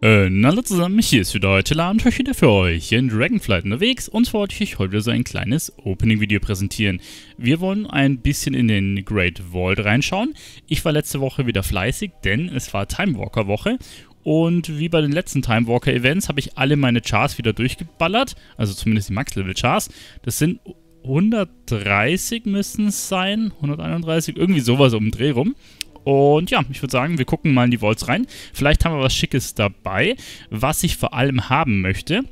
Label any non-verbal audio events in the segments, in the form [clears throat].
Äh, hallo zusammen, hier ist wieder Tilla und ich wieder für euch in Dragonflight unterwegs und zwar wollte ich euch heute so ein kleines Opening-Video präsentieren. Wir wollen ein bisschen in den Great Vault reinschauen. Ich war letzte Woche wieder fleißig, denn es war Timewalker-Woche und wie bei den letzten Timewalker-Events habe ich alle meine Chars wieder durchgeballert, also zumindest die Max-Level-Chars. Das sind 130 müssten es sein, 131, irgendwie sowas um den Dreh rum. Und ja, ich würde sagen, wir gucken mal in die Vaults rein. Vielleicht haben wir was Schickes dabei. Was ich vor allem haben möchte,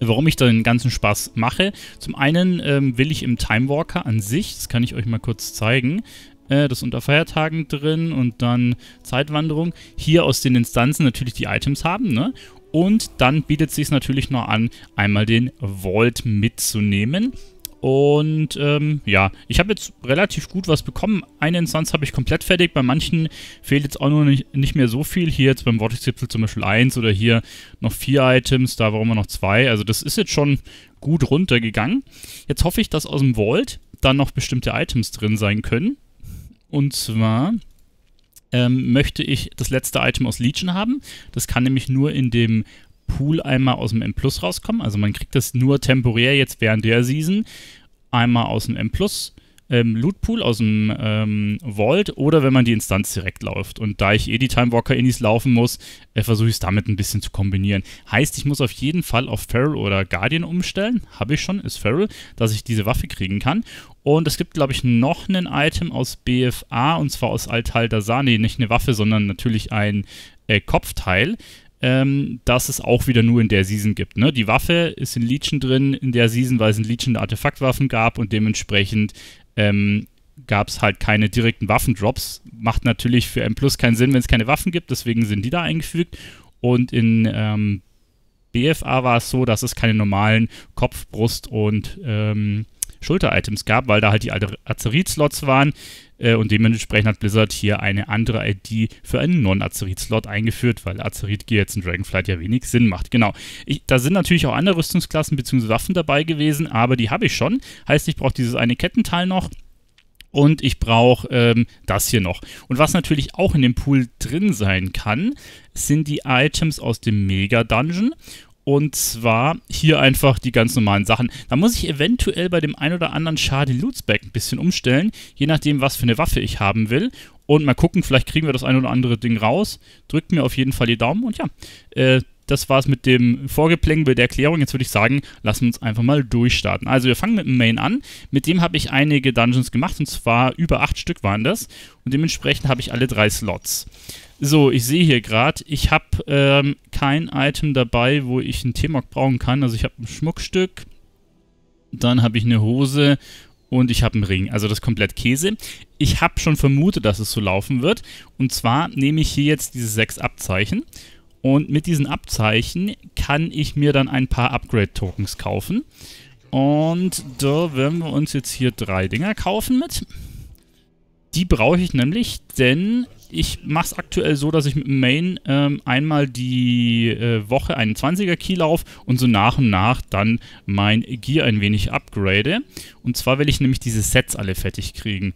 warum ich da den ganzen Spaß mache. Zum einen ähm, will ich im Timewalker an sich, das kann ich euch mal kurz zeigen, äh, das unter Feiertagen drin und dann Zeitwanderung, hier aus den Instanzen natürlich die Items haben, ne? Und dann bietet es sich natürlich noch an, einmal den Vault mitzunehmen. Und ähm, ja, ich habe jetzt relativ gut was bekommen. Eine Instanz habe ich komplett fertig. Bei manchen fehlt jetzt auch noch nicht, nicht mehr so viel. Hier jetzt beim Vortex-Zipfel zum Beispiel eins oder hier noch vier Items, da warum wir noch zwei. Also das ist jetzt schon gut runtergegangen. Jetzt hoffe ich, dass aus dem Vault dann noch bestimmte Items drin sein können. Und zwar ähm, möchte ich das letzte Item aus Legion haben. Das kann nämlich nur in dem Pool einmal aus dem M Plus rauskommen. Also man kriegt das nur temporär jetzt während der Season. Einmal aus dem M Plus ähm, Loot Pool, aus dem ähm, Vault oder wenn man die Instanz direkt läuft. Und da ich eh die Time Walker Innis laufen muss, äh, versuche ich es damit ein bisschen zu kombinieren. Heißt, ich muss auf jeden Fall auf Feral oder Guardian umstellen. Habe ich schon, ist Feral, dass ich diese Waffe kriegen kann. Und es gibt, glaube ich, noch ein Item aus BFA und zwar aus Altal Nee, nicht eine Waffe, sondern natürlich ein äh, Kopfteil ähm, dass es auch wieder nur in der Season gibt. Ne? Die Waffe ist in Legion drin, in der Season, weil es in Legion Artefaktwaffen gab und dementsprechend ähm, gab es halt keine direkten Waffendrops. Macht natürlich für M Plus keinen Sinn, wenn es keine Waffen gibt, deswegen sind die da eingefügt. Und in ähm, BFA war es so, dass es keine normalen Kopf-, Brust- und ähm, Schulter-Items gab, weil da halt die Azerit-Slots waren. Äh, und dementsprechend hat Blizzard hier eine andere ID für einen Non-Azerit-Slot eingeführt, weil Azerit-Gear jetzt in Dragonflight ja wenig Sinn macht. Genau. Ich, da sind natürlich auch andere Rüstungsklassen bzw. Waffen dabei gewesen, aber die habe ich schon. Heißt, ich brauche dieses eine Kettenteil noch. Und ich brauche ähm, das hier noch. Und was natürlich auch in dem Pool drin sein kann, sind die Items aus dem Mega-Dungeon. Und zwar hier einfach die ganz normalen Sachen. Da muss ich eventuell bei dem ein oder anderen Char den Lootspec ein bisschen umstellen, je nachdem, was für eine Waffe ich haben will. Und mal gucken, vielleicht kriegen wir das ein oder andere Ding raus. Drückt mir auf jeden Fall die Daumen und ja, äh, das war's mit dem Vorgeplänkel der Erklärung. Jetzt würde ich sagen, lassen wir uns einfach mal durchstarten. Also wir fangen mit dem Main an. Mit dem habe ich einige Dungeons gemacht und zwar über acht Stück waren das. Und dementsprechend habe ich alle drei Slots. So, ich sehe hier gerade, ich habe ähm, kein Item dabei, wo ich einen T-Mock brauchen kann. Also ich habe ein Schmuckstück, dann habe ich eine Hose und ich habe einen Ring. Also das ist komplett Käse. Ich habe schon vermutet, dass es so laufen wird. Und zwar nehme ich hier jetzt diese sechs Abzeichen. Und mit diesen Abzeichen kann ich mir dann ein paar Upgrade-Tokens kaufen. Und da werden wir uns jetzt hier drei Dinger kaufen mit. Die brauche ich nämlich, denn ich mache es aktuell so, dass ich mit dem Main ähm, einmal die äh, Woche einen 20er Key laufe und so nach und nach dann mein Gear ein wenig upgrade. Und zwar will ich nämlich diese Sets alle fertig kriegen.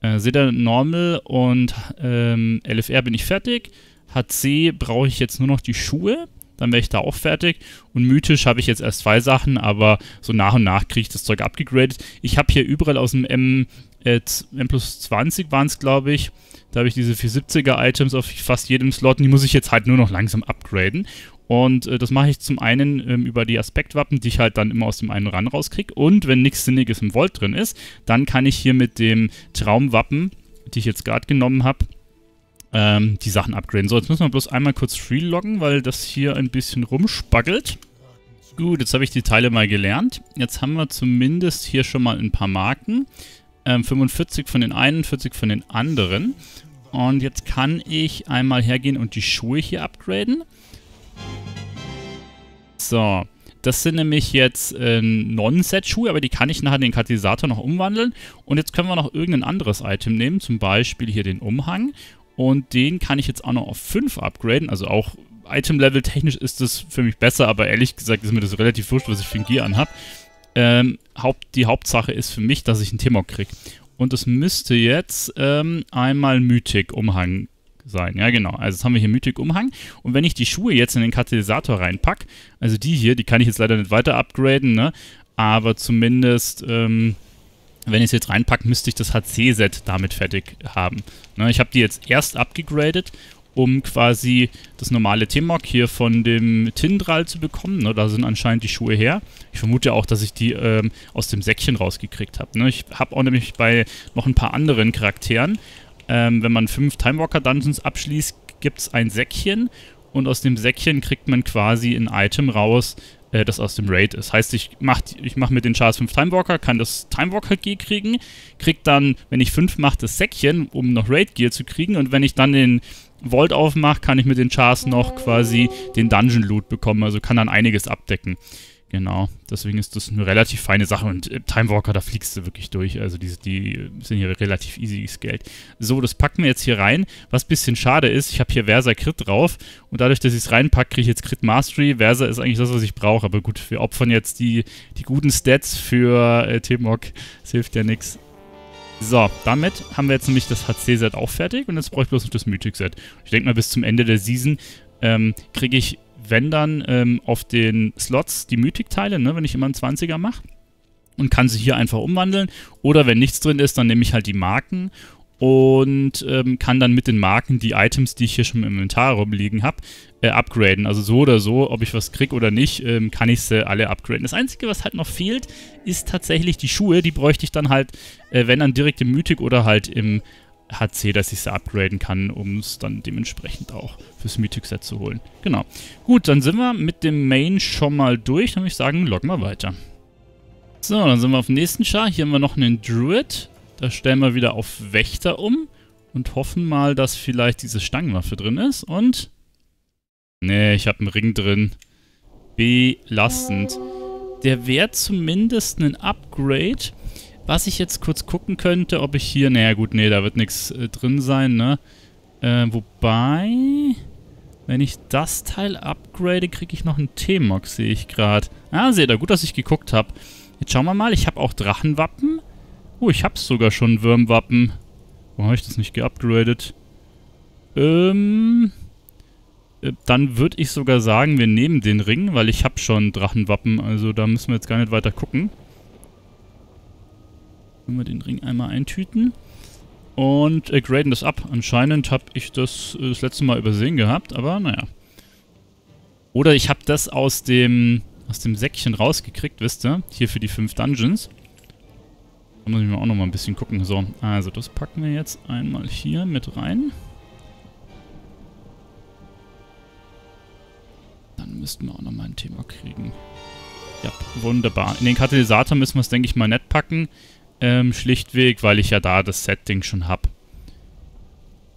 Äh, seht ihr, Normal und ähm, LFR bin ich fertig. HC brauche ich jetzt nur noch die Schuhe. Dann wäre ich da auch fertig. Und mythisch habe ich jetzt erst zwei Sachen, aber so nach und nach kriege ich das Zeug abgegradet. Ich habe hier überall aus dem M, äh, M plus 20 waren es, glaube ich, da habe ich diese 470er-Items auf fast jedem Slot und die muss ich jetzt halt nur noch langsam upgraden. Und äh, das mache ich zum einen ähm, über die Aspektwappen, die ich halt dann immer aus dem einen Run rauskriege. Und wenn nichts Sinniges im Vault drin ist, dann kann ich hier mit dem Traumwappen, die ich jetzt gerade genommen habe, ähm, die Sachen upgraden. So, jetzt müssen wir bloß einmal kurz freeloggen, weil das hier ein bisschen rumspaggelt. Gut, jetzt habe ich die Teile mal gelernt. Jetzt haben wir zumindest hier schon mal ein paar Marken ähm, 45 von den einen, 40 von den anderen. Und jetzt kann ich einmal hergehen und die Schuhe hier upgraden. So, das sind nämlich jetzt äh, Non-Set-Schuhe, aber die kann ich nachher in den Katalysator noch umwandeln. Und jetzt können wir noch irgendein anderes Item nehmen, zum Beispiel hier den Umhang. Und den kann ich jetzt auch noch auf 5 upgraden, also auch Item-Level technisch ist das für mich besser, aber ehrlich gesagt ist mir das relativ wurscht, was ich für ein Gear anhabe. Ähm, Haupt, die Hauptsache ist für mich, dass ich einen Timok kriege. Und es müsste jetzt ähm, einmal Mythic Umhang sein. Ja, genau. Also jetzt haben wir hier Mythic-Umhang. Und wenn ich die Schuhe jetzt in den Katalysator reinpacke, also die hier, die kann ich jetzt leider nicht weiter upgraden, ne? Aber zumindest, ähm, wenn ich es jetzt reinpacke, müsste ich das HC-Set damit fertig haben. Ne? Ich habe die jetzt erst abgegradet um quasi das normale T-Mock hier von dem Tindral zu bekommen. Ne? Da sind anscheinend die Schuhe her. Ich vermute auch, dass ich die ähm, aus dem Säckchen rausgekriegt habe. Ne? Ich habe auch nämlich bei noch ein paar anderen Charakteren, ähm, wenn man fünf Timewalker Dungeons abschließt, gibt es ein Säckchen und aus dem Säckchen kriegt man quasi ein Item raus, äh, das aus dem Raid ist. Heißt, ich mache ich mach mit den Chars 5 Timewalker, kann das Timewalker Gear kriegen, krieg dann, wenn ich 5 mache, das Säckchen, um noch Raid Gear zu kriegen und wenn ich dann den Vault aufmache, kann ich mit den Chars noch quasi den Dungeon Loot bekommen, also kann dann einiges abdecken. Genau, deswegen ist das eine relativ feine Sache und äh, Time Walker, da fliegst du wirklich durch. Also die, die sind hier relativ easy gescaled. So, das packen wir jetzt hier rein. Was ein bisschen schade ist, ich habe hier Versa Crit drauf und dadurch, dass ich es reinpacke, kriege ich jetzt Crit Mastery. Versa ist eigentlich das, was ich brauche, aber gut, wir opfern jetzt die, die guten Stats für äh, T-Mog. Das hilft ja nichts. So, damit haben wir jetzt nämlich das HC-Set auch fertig und jetzt brauche ich bloß noch das Mythic-Set. Ich denke mal, bis zum Ende der Season ähm, kriege ich wenn dann ähm, auf den Slots die Mythic-Teile, ne, wenn ich immer einen 20er mache. Und kann sie hier einfach umwandeln. Oder wenn nichts drin ist, dann nehme ich halt die Marken und ähm, kann dann mit den Marken die Items, die ich hier schon im Inventar rumliegen habe, äh, upgraden. Also so oder so, ob ich was kriege oder nicht, ähm, kann ich sie alle upgraden. Das Einzige, was halt noch fehlt, ist tatsächlich die Schuhe. Die bräuchte ich dann halt, äh, wenn dann direkt im Mythic oder halt im HC, dass ich sie upgraden kann, um es dann dementsprechend auch fürs Mythic-Set zu holen. Genau. Gut, dann sind wir mit dem Main schon mal durch. Dann würde ich sagen, loggen wir weiter. So, dann sind wir auf dem nächsten Char. Hier haben wir noch einen Druid. Da stellen wir wieder auf Wächter um und hoffen mal, dass vielleicht diese Stangenwaffe drin ist. Und... Nee, ich habe einen Ring drin. Belastend. Der wäre zumindest ein Upgrade was ich jetzt kurz gucken könnte, ob ich hier... Naja gut, nee, da wird nichts äh, drin sein, ne? Äh, wobei... Wenn ich das Teil upgrade, kriege ich noch einen T-Mog, sehe ich gerade. Ah, seht ihr, gut, dass ich geguckt habe. Jetzt schauen wir mal, ich habe auch Drachenwappen. Oh, ich habe sogar schon Würmwappen. Warum habe ich das nicht geupgradet? Ähm... Äh, dann würde ich sogar sagen, wir nehmen den Ring, weil ich habe schon Drachenwappen. Also da müssen wir jetzt gar nicht weiter gucken. Können wir den Ring einmal eintüten. Und äh, graden das ab. Anscheinend habe ich das äh, das letzte Mal übersehen gehabt, aber naja. Oder ich habe das aus dem, aus dem Säckchen rausgekriegt, wisst ihr? Hier für die fünf Dungeons. Da muss ich mir auch nochmal ein bisschen gucken. So, also das packen wir jetzt einmal hier mit rein. Dann müssten wir auch nochmal ein Thema kriegen. Ja, wunderbar. In den Katalysator müssen wir es, denke ich, mal nett packen. Ähm, schlichtweg, weil ich ja da das Setting schon habe.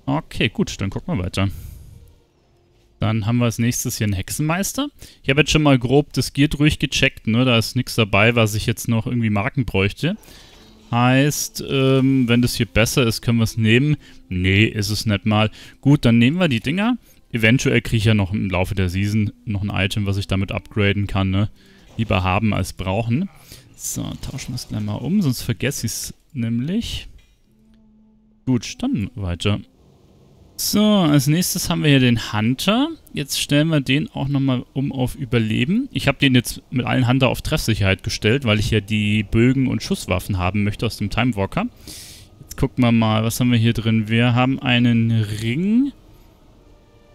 Okay, gut, dann gucken wir weiter. Dann haben wir als nächstes hier einen Hexenmeister. Ich habe jetzt schon mal grob das Gear durchgecheckt, ne? Da ist nichts dabei, was ich jetzt noch irgendwie Marken bräuchte. Heißt, ähm, wenn das hier besser ist, können wir es nehmen. Nee, ist es nicht mal. Gut, dann nehmen wir die Dinger. Eventuell kriege ich ja noch im Laufe der Season noch ein Item, was ich damit upgraden kann, ne? Lieber haben als brauchen. So, tauschen wir es gleich mal um, sonst vergesse ich es nämlich. Gut, dann weiter. So, als nächstes haben wir hier den Hunter. Jetzt stellen wir den auch nochmal um auf Überleben. Ich habe den jetzt mit allen Hunter auf Treffsicherheit gestellt, weil ich ja die Bögen und Schusswaffen haben möchte aus dem Timewalker. Jetzt gucken wir mal, was haben wir hier drin? Wir haben einen Ring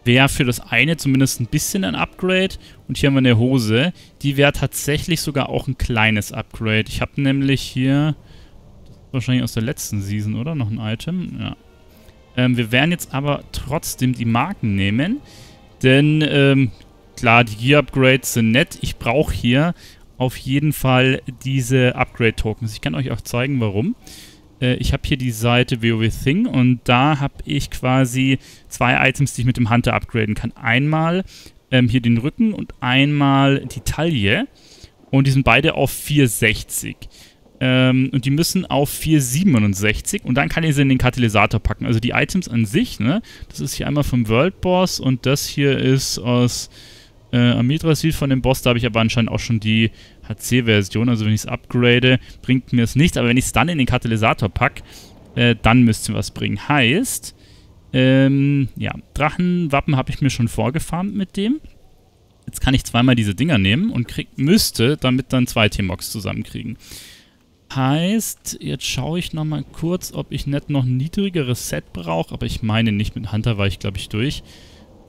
wäre für das eine zumindest ein bisschen ein Upgrade. Und hier haben wir eine Hose. Die wäre tatsächlich sogar auch ein kleines Upgrade. Ich habe nämlich hier, wahrscheinlich aus der letzten Season, oder? Noch ein Item. Ja. Ähm, wir werden jetzt aber trotzdem die Marken nehmen. Denn, ähm, klar, die Gear-Upgrades sind nett. Ich brauche hier auf jeden Fall diese Upgrade-Tokens. Ich kann euch auch zeigen, warum. Äh, ich habe hier die Seite WoW Thing und da habe ich quasi zwei Items, die ich mit dem Hunter upgraden kann. Einmal ähm, hier den Rücken und einmal die Taille. Und die sind beide auf 460. Ähm, und die müssen auf 467 und dann kann ich sie in den Katalysator packen. Also die Items an sich, ne? Das ist hier einmal vom World Boss und das hier ist aus äh, Amidrasil von dem Boss. Da habe ich aber anscheinend auch schon die HC-Version, also wenn ich es upgrade, bringt mir es nichts, aber wenn ich es dann in den Katalysator packe, äh, dann müsste was bringen. Heißt, Ähm, ja, Drachenwappen habe ich mir schon vorgefarmt mit dem. Jetzt kann ich zweimal diese Dinger nehmen und krieg, müsste damit dann zwei T-Mox zusammenkriegen. Heißt, jetzt schaue ich nochmal kurz, ob ich nicht noch ein niedrigeres Set brauche, aber ich meine nicht, mit Hunter war ich glaube ich durch.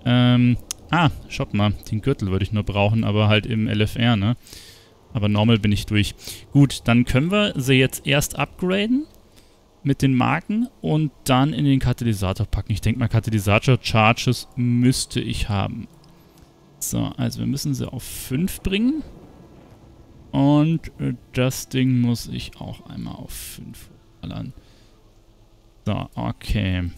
Ähm, ah, schaut mal, den Gürtel würde ich nur brauchen, aber halt im LFR, ne? Aber normal bin ich durch. Gut, dann können wir sie jetzt erst upgraden mit den Marken und dann in den Katalysator packen. Ich denke mal, Katalysator-Charges müsste ich haben. So, also wir müssen sie auf 5 bringen. Und äh, das Ding muss ich auch einmal auf 5 ballern. So, okay.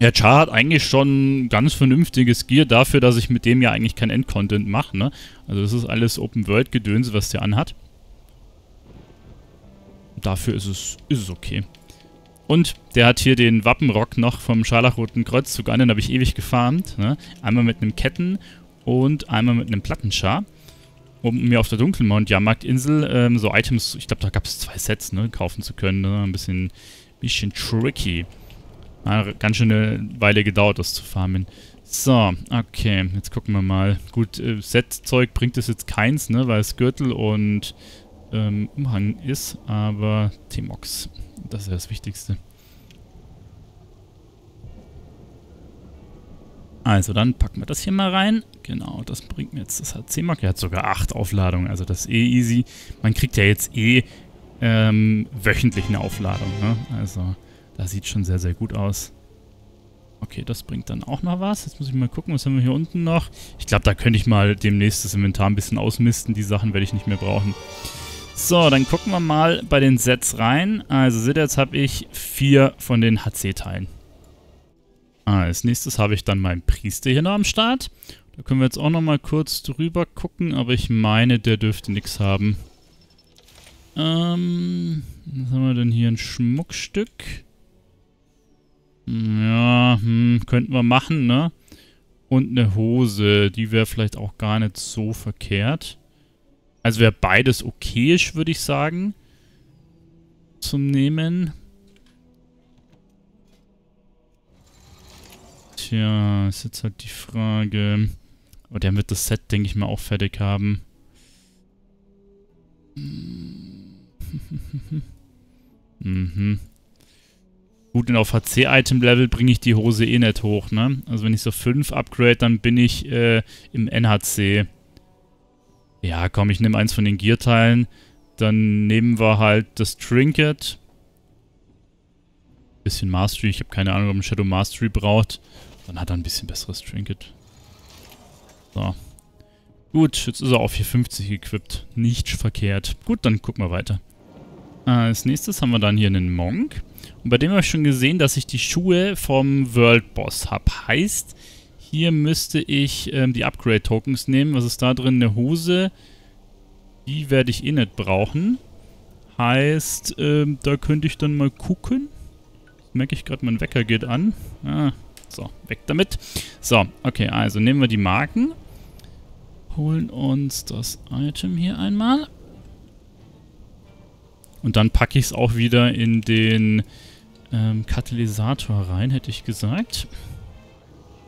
Ja, Char hat eigentlich schon ganz vernünftiges Gear dafür, dass ich mit dem ja eigentlich kein Endcontent mache, ne? Also das ist alles Open-World-Gedöns, was der anhat. Dafür ist es, ist es okay. Und der hat hier den Wappenrock noch vom Scharlachroten Kreuzzug an, den habe ich ewig gefarmt. Ne? Einmal mit einem Ketten und einmal mit einem Plattenschar. Um mir auf der Dunkelmond-Jahrmarktinsel ähm, so Items, ich glaube da gab es zwei Sets, ne, kaufen zu können. Ne? Ein bisschen, bisschen tricky. Hat ganz schön eine Weile gedauert, das zu farmen. So, okay, jetzt gucken wir mal. Gut, äh, Set-Zeug bringt es jetzt keins, ne, weil es Gürtel und ähm, Umhang ist, aber T-Mox, das ist das Wichtigste. Also, dann packen wir das hier mal rein. Genau, das bringt mir jetzt das HC-Mark. Er hat sogar 8 Aufladungen, also das ist eh easy. Man kriegt ja jetzt eh ähm, wöchentlich eine Aufladung, ne? Also, das sieht schon sehr, sehr gut aus. Okay, das bringt dann auch noch was. Jetzt muss ich mal gucken, was haben wir hier unten noch. Ich glaube, da könnte ich mal demnächst das Inventar ein bisschen ausmisten. Die Sachen werde ich nicht mehr brauchen. So, dann gucken wir mal bei den Sets rein. Also seht ihr, jetzt habe ich vier von den HC-Teilen. Als nächstes habe ich dann meinen Priester hier noch am Start. Da können wir jetzt auch noch mal kurz drüber gucken, aber ich meine, der dürfte nichts haben. Ähm, was haben wir denn hier? Ein Schmuckstück. Ja, hm, könnten wir machen, ne? Und eine Hose, die wäre vielleicht auch gar nicht so verkehrt. Also wäre beides okayisch, würde ich sagen. Zum Nehmen. Tja, ist jetzt halt die Frage. Aber der wird das Set, denke ich mal, auch fertig haben. [laughs] mhm. Gut, und auf HC-Item-Level bringe ich die Hose eh nicht hoch, ne? Also wenn ich so 5 upgrade, dann bin ich äh, im NHC. Ja, komm, ich nehme eins von den Gear-Teilen. Dann nehmen wir halt das Trinket. Bisschen Mastery. Ich habe keine Ahnung, ob man Shadow Mastery braucht. Dann hat er ein bisschen besseres Trinket. So. Gut, jetzt ist er auf 450 equipped. Nicht verkehrt. Gut, dann gucken wir weiter. Als nächstes haben wir dann hier einen Monk. Und bei dem habe ich schon gesehen, dass ich die Schuhe vom World Boss habe. Heißt, hier müsste ich ähm, die Upgrade-Tokens nehmen. Was ist da drin? Eine Hose. Die werde ich eh nicht brauchen. Heißt, ähm, da könnte ich dann mal gucken. Merke ich gerade, mein Wecker geht an. Ah, so, weg damit. So, okay, also nehmen wir die Marken. Holen uns das Item hier einmal. Und dann packe ich es auch wieder in den ähm, Katalysator rein, hätte ich gesagt.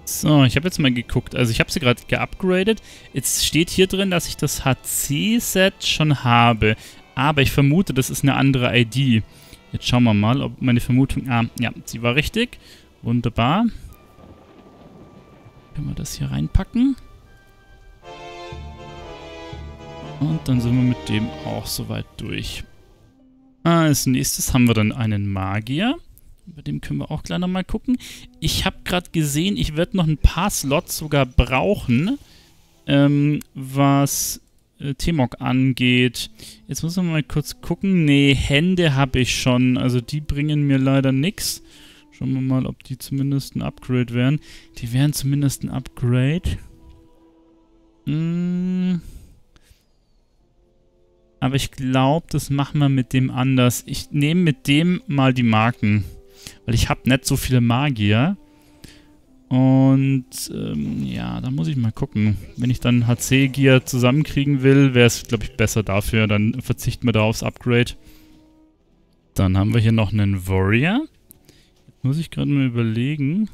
So, ich habe jetzt mal geguckt. Also ich habe sie gerade geupgradet. Jetzt steht hier drin, dass ich das HC-Set schon habe. Aber ich vermute, das ist eine andere ID. Jetzt schauen wir mal, ob meine Vermutung... Ah, ja, sie war richtig. Wunderbar. Können wir das hier reinpacken. Und dann sind wir mit dem auch soweit durch. Als nächstes haben wir dann einen Magier. Bei dem können wir auch gleich nochmal gucken. Ich habe gerade gesehen, ich werde noch ein paar Slots sogar brauchen, ähm, was äh, Temok angeht. Jetzt muss man mal kurz gucken. Nee, Hände habe ich schon. Also die bringen mir leider nichts. Schauen wir mal, ob die zumindest ein Upgrade wären. Die wären zumindest ein Upgrade. Mmh. Aber ich glaube, das machen wir mit dem anders. Ich nehme mit dem mal die Marken. Weil ich habe nicht so viele Magier. Und ähm, ja, da muss ich mal gucken. Wenn ich dann HC-Gear zusammenkriegen will, wäre es, glaube ich, besser dafür. Dann verzichten wir da aufs Upgrade. Dann haben wir hier noch einen Warrior. Muss ich gerade mal überlegen.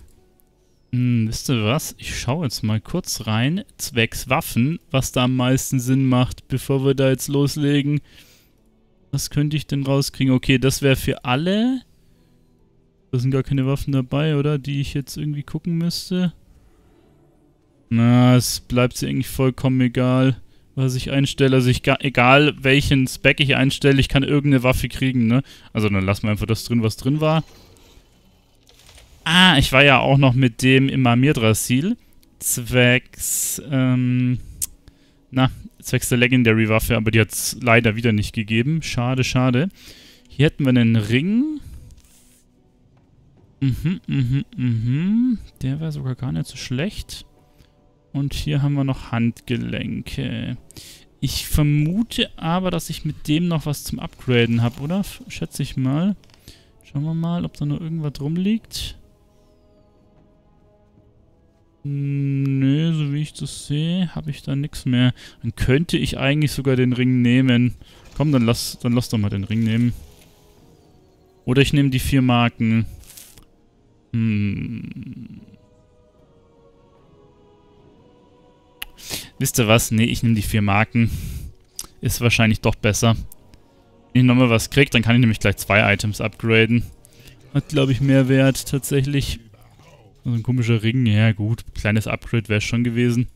Hm, wisst ihr was? Ich schaue jetzt mal kurz rein, zwecks Waffen, was da am meisten Sinn macht, bevor wir da jetzt loslegen. Was könnte ich denn rauskriegen? Okay, das wäre für alle. Da sind gar keine Waffen dabei, oder? Die ich jetzt irgendwie gucken müsste. Na, es bleibt sie eigentlich vollkommen egal, was ich einstelle. Also ich, egal welchen Spec ich einstelle, ich kann irgendeine Waffe kriegen, ne? Also dann lassen wir einfach das drin, was drin war. Ah, ich war ja auch noch mit dem im Amirdrasil. Zwecks, ähm, na, zwecks der Legendary Waffe, aber die hat es leider wieder nicht gegeben. Schade, schade. Hier hätten wir einen Ring. Mhm, mhm, mhm. Der wäre sogar gar nicht so schlecht. Und hier haben wir noch Handgelenke. Ich vermute aber, dass ich mit dem noch was zum Upgraden habe, oder? Schätze ich mal. Schauen wir mal, ob da noch irgendwas rumliegt. Nö, so wie ich das sehe, habe ich da nichts mehr. Dann könnte ich eigentlich sogar den Ring nehmen. Komm, dann lass, dann lass doch mal den Ring nehmen. Oder ich nehme die vier Marken. Hm. Wisst ihr was? Nee, ich nehme die vier Marken. Ist wahrscheinlich doch besser. Wenn ich nochmal was kriege, dann kann ich nämlich gleich zwei Items upgraden. Hat, glaube ich, mehr Wert tatsächlich. So ein komischer Ring, ja gut, kleines Upgrade wäre schon gewesen.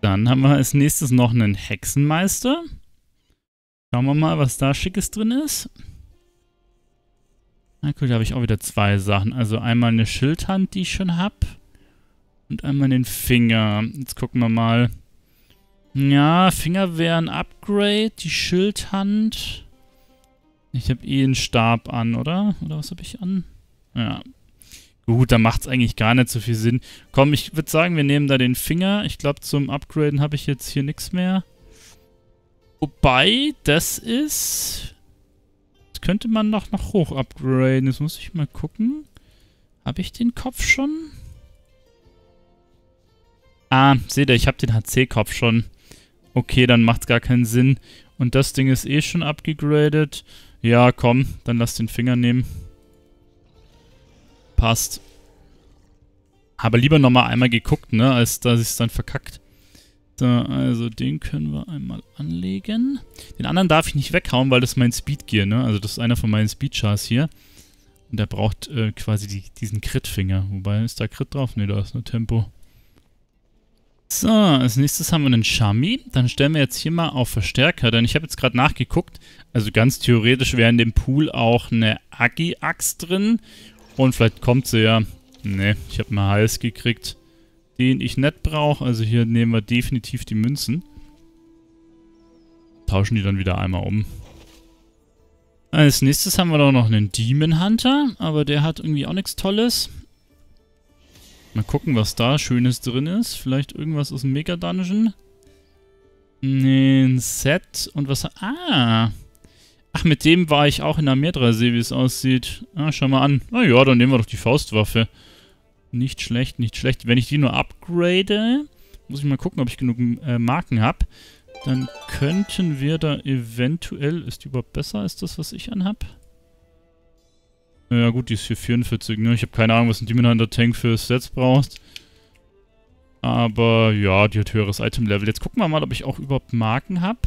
Dann haben wir als nächstes noch einen Hexenmeister. Schauen wir mal, was da Schickes drin ist. Na cool, da habe ich auch wieder zwei Sachen. Also einmal eine Schildhand, die ich schon habe. Und einmal den Finger. Jetzt gucken wir mal. Ja, Finger wäre ein Upgrade. Die Schildhand. Ich habe eh einen Stab an, oder? Oder was habe ich an? Ja, Gut, da macht es eigentlich gar nicht so viel Sinn. Komm, ich würde sagen, wir nehmen da den Finger. Ich glaube, zum Upgraden habe ich jetzt hier nichts mehr. Wobei, das ist... Das könnte man noch, noch hoch upgraden. Jetzt muss ich mal gucken. Habe ich den Kopf schon? Ah, seht ihr, ich habe den HC-Kopf schon. Okay, dann macht es gar keinen Sinn. Und das Ding ist eh schon abgegradet. Ja, komm, dann lass den Finger nehmen passt. Habe lieber nochmal einmal geguckt, ne, als dass ich es dann verkackt. So, also den können wir einmal anlegen. Den anderen darf ich nicht weghauen, weil das ist mein Speedgear, ne? Also das ist einer von meinen Speedchars hier. Und der braucht äh, quasi die, diesen Crit-Finger. Wobei, ist da Crit drauf? Ne, da ist nur Tempo. So, als nächstes haben wir einen Shami. Dann stellen wir jetzt hier mal auf Verstärker, denn ich habe jetzt gerade nachgeguckt. Also ganz theoretisch wäre in dem Pool auch eine Agi-Axt drin und vielleicht kommt sie ja. Ne, ich habe mal Hals gekriegt, den ich nicht brauche. Also hier nehmen wir definitiv die Münzen. Tauschen die dann wieder einmal um. Als nächstes haben wir doch noch einen Demon Hunter, aber der hat irgendwie auch nichts Tolles. Mal gucken, was da Schönes drin ist. Vielleicht irgendwas aus dem Mega-Dungeon. Ne, ein Set und was... Ah, Ach, mit dem war ich auch in der Meerdra-See, wie es aussieht. Ah, schau mal an. Na ja, dann nehmen wir doch die Faustwaffe. Nicht schlecht, nicht schlecht. Wenn ich die nur upgrade, muss ich mal gucken, ob ich genug äh, Marken habe. Dann könnten wir da eventuell... Ist die überhaupt besser als das, was ich anhab? Ja gut, die ist für 44, ne? Ich habe keine Ahnung, was ein Demon Hunter Tank für Sets braucht. Aber ja, die hat höheres Item-Level. Jetzt gucken wir mal, ob ich auch überhaupt Marken habe.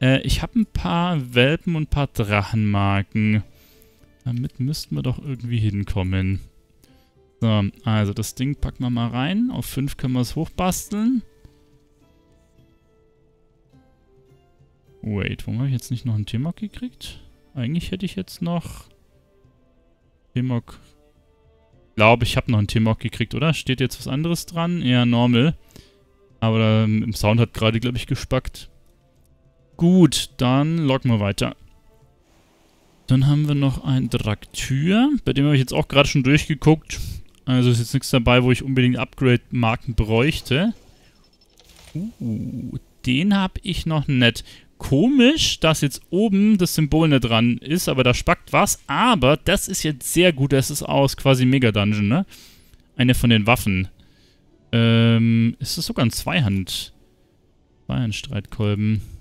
Äh, ich habe ein paar Welpen und ein paar Drachenmarken. Damit müssten wir doch irgendwie hinkommen. So, also das Ding packen wir mal rein. Auf 5 können wir es hochbasteln. Wait, warum habe ich jetzt nicht noch einen Timok gekriegt? Eigentlich hätte ich jetzt noch... Timok... Ich glaube, ich habe noch einen Timok gekriegt, oder? Steht jetzt was anderes dran? Ja, normal. Aber ähm, im Sound hat gerade, glaube ich, gespackt. Gut, dann loggen wir weiter. Dann haben wir noch ein Draktür. Bei dem habe ich jetzt auch gerade schon durchgeguckt. Also ist jetzt nichts dabei, wo ich unbedingt Upgrade-Marken bräuchte. Uh, den habe ich noch nicht. Komisch, dass jetzt oben das Symbol nicht dran ist, aber da spackt was. Aber das ist jetzt sehr gut. Das ist aus quasi Mega Dungeon, ne? Eine von den Waffen. Ähm, ist das sogar ein Zweihand? Zweihand-Streitkolben.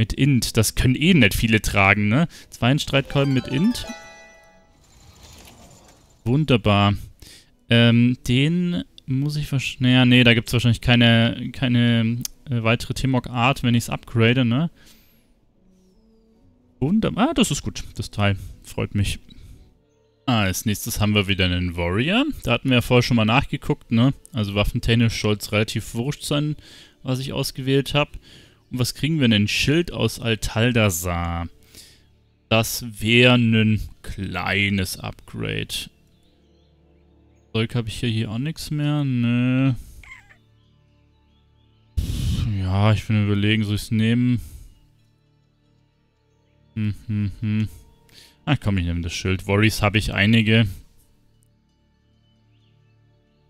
Mit Int. Das können eh nicht viele tragen, ne? Zwei Streitkolben mit Int. Wunderbar. Ähm, den muss ich wahrscheinlich... Naja, nee, da gibt es wahrscheinlich keine, keine äh, weitere Timok-Art, wenn ich es upgrade, ne? Wunderbar. Ah, das ist gut, das Teil. Freut mich. Ah, als nächstes haben wir wieder einen Warrior. Da hatten wir ja vorher schon mal nachgeguckt, ne? Also waffentechnisch soll es relativ wurscht sein, was ich ausgewählt habe. Und was kriegen wir? Ein Schild aus Altaldasar. Das wäre ein kleines Upgrade. Zeug habe ich hier, hier auch nichts mehr. Nö. Ja, ich bin überlegen, soll ich es nehmen? Hm, hm, hm. Ach komm, ich nehme das Schild. Worries habe ich einige.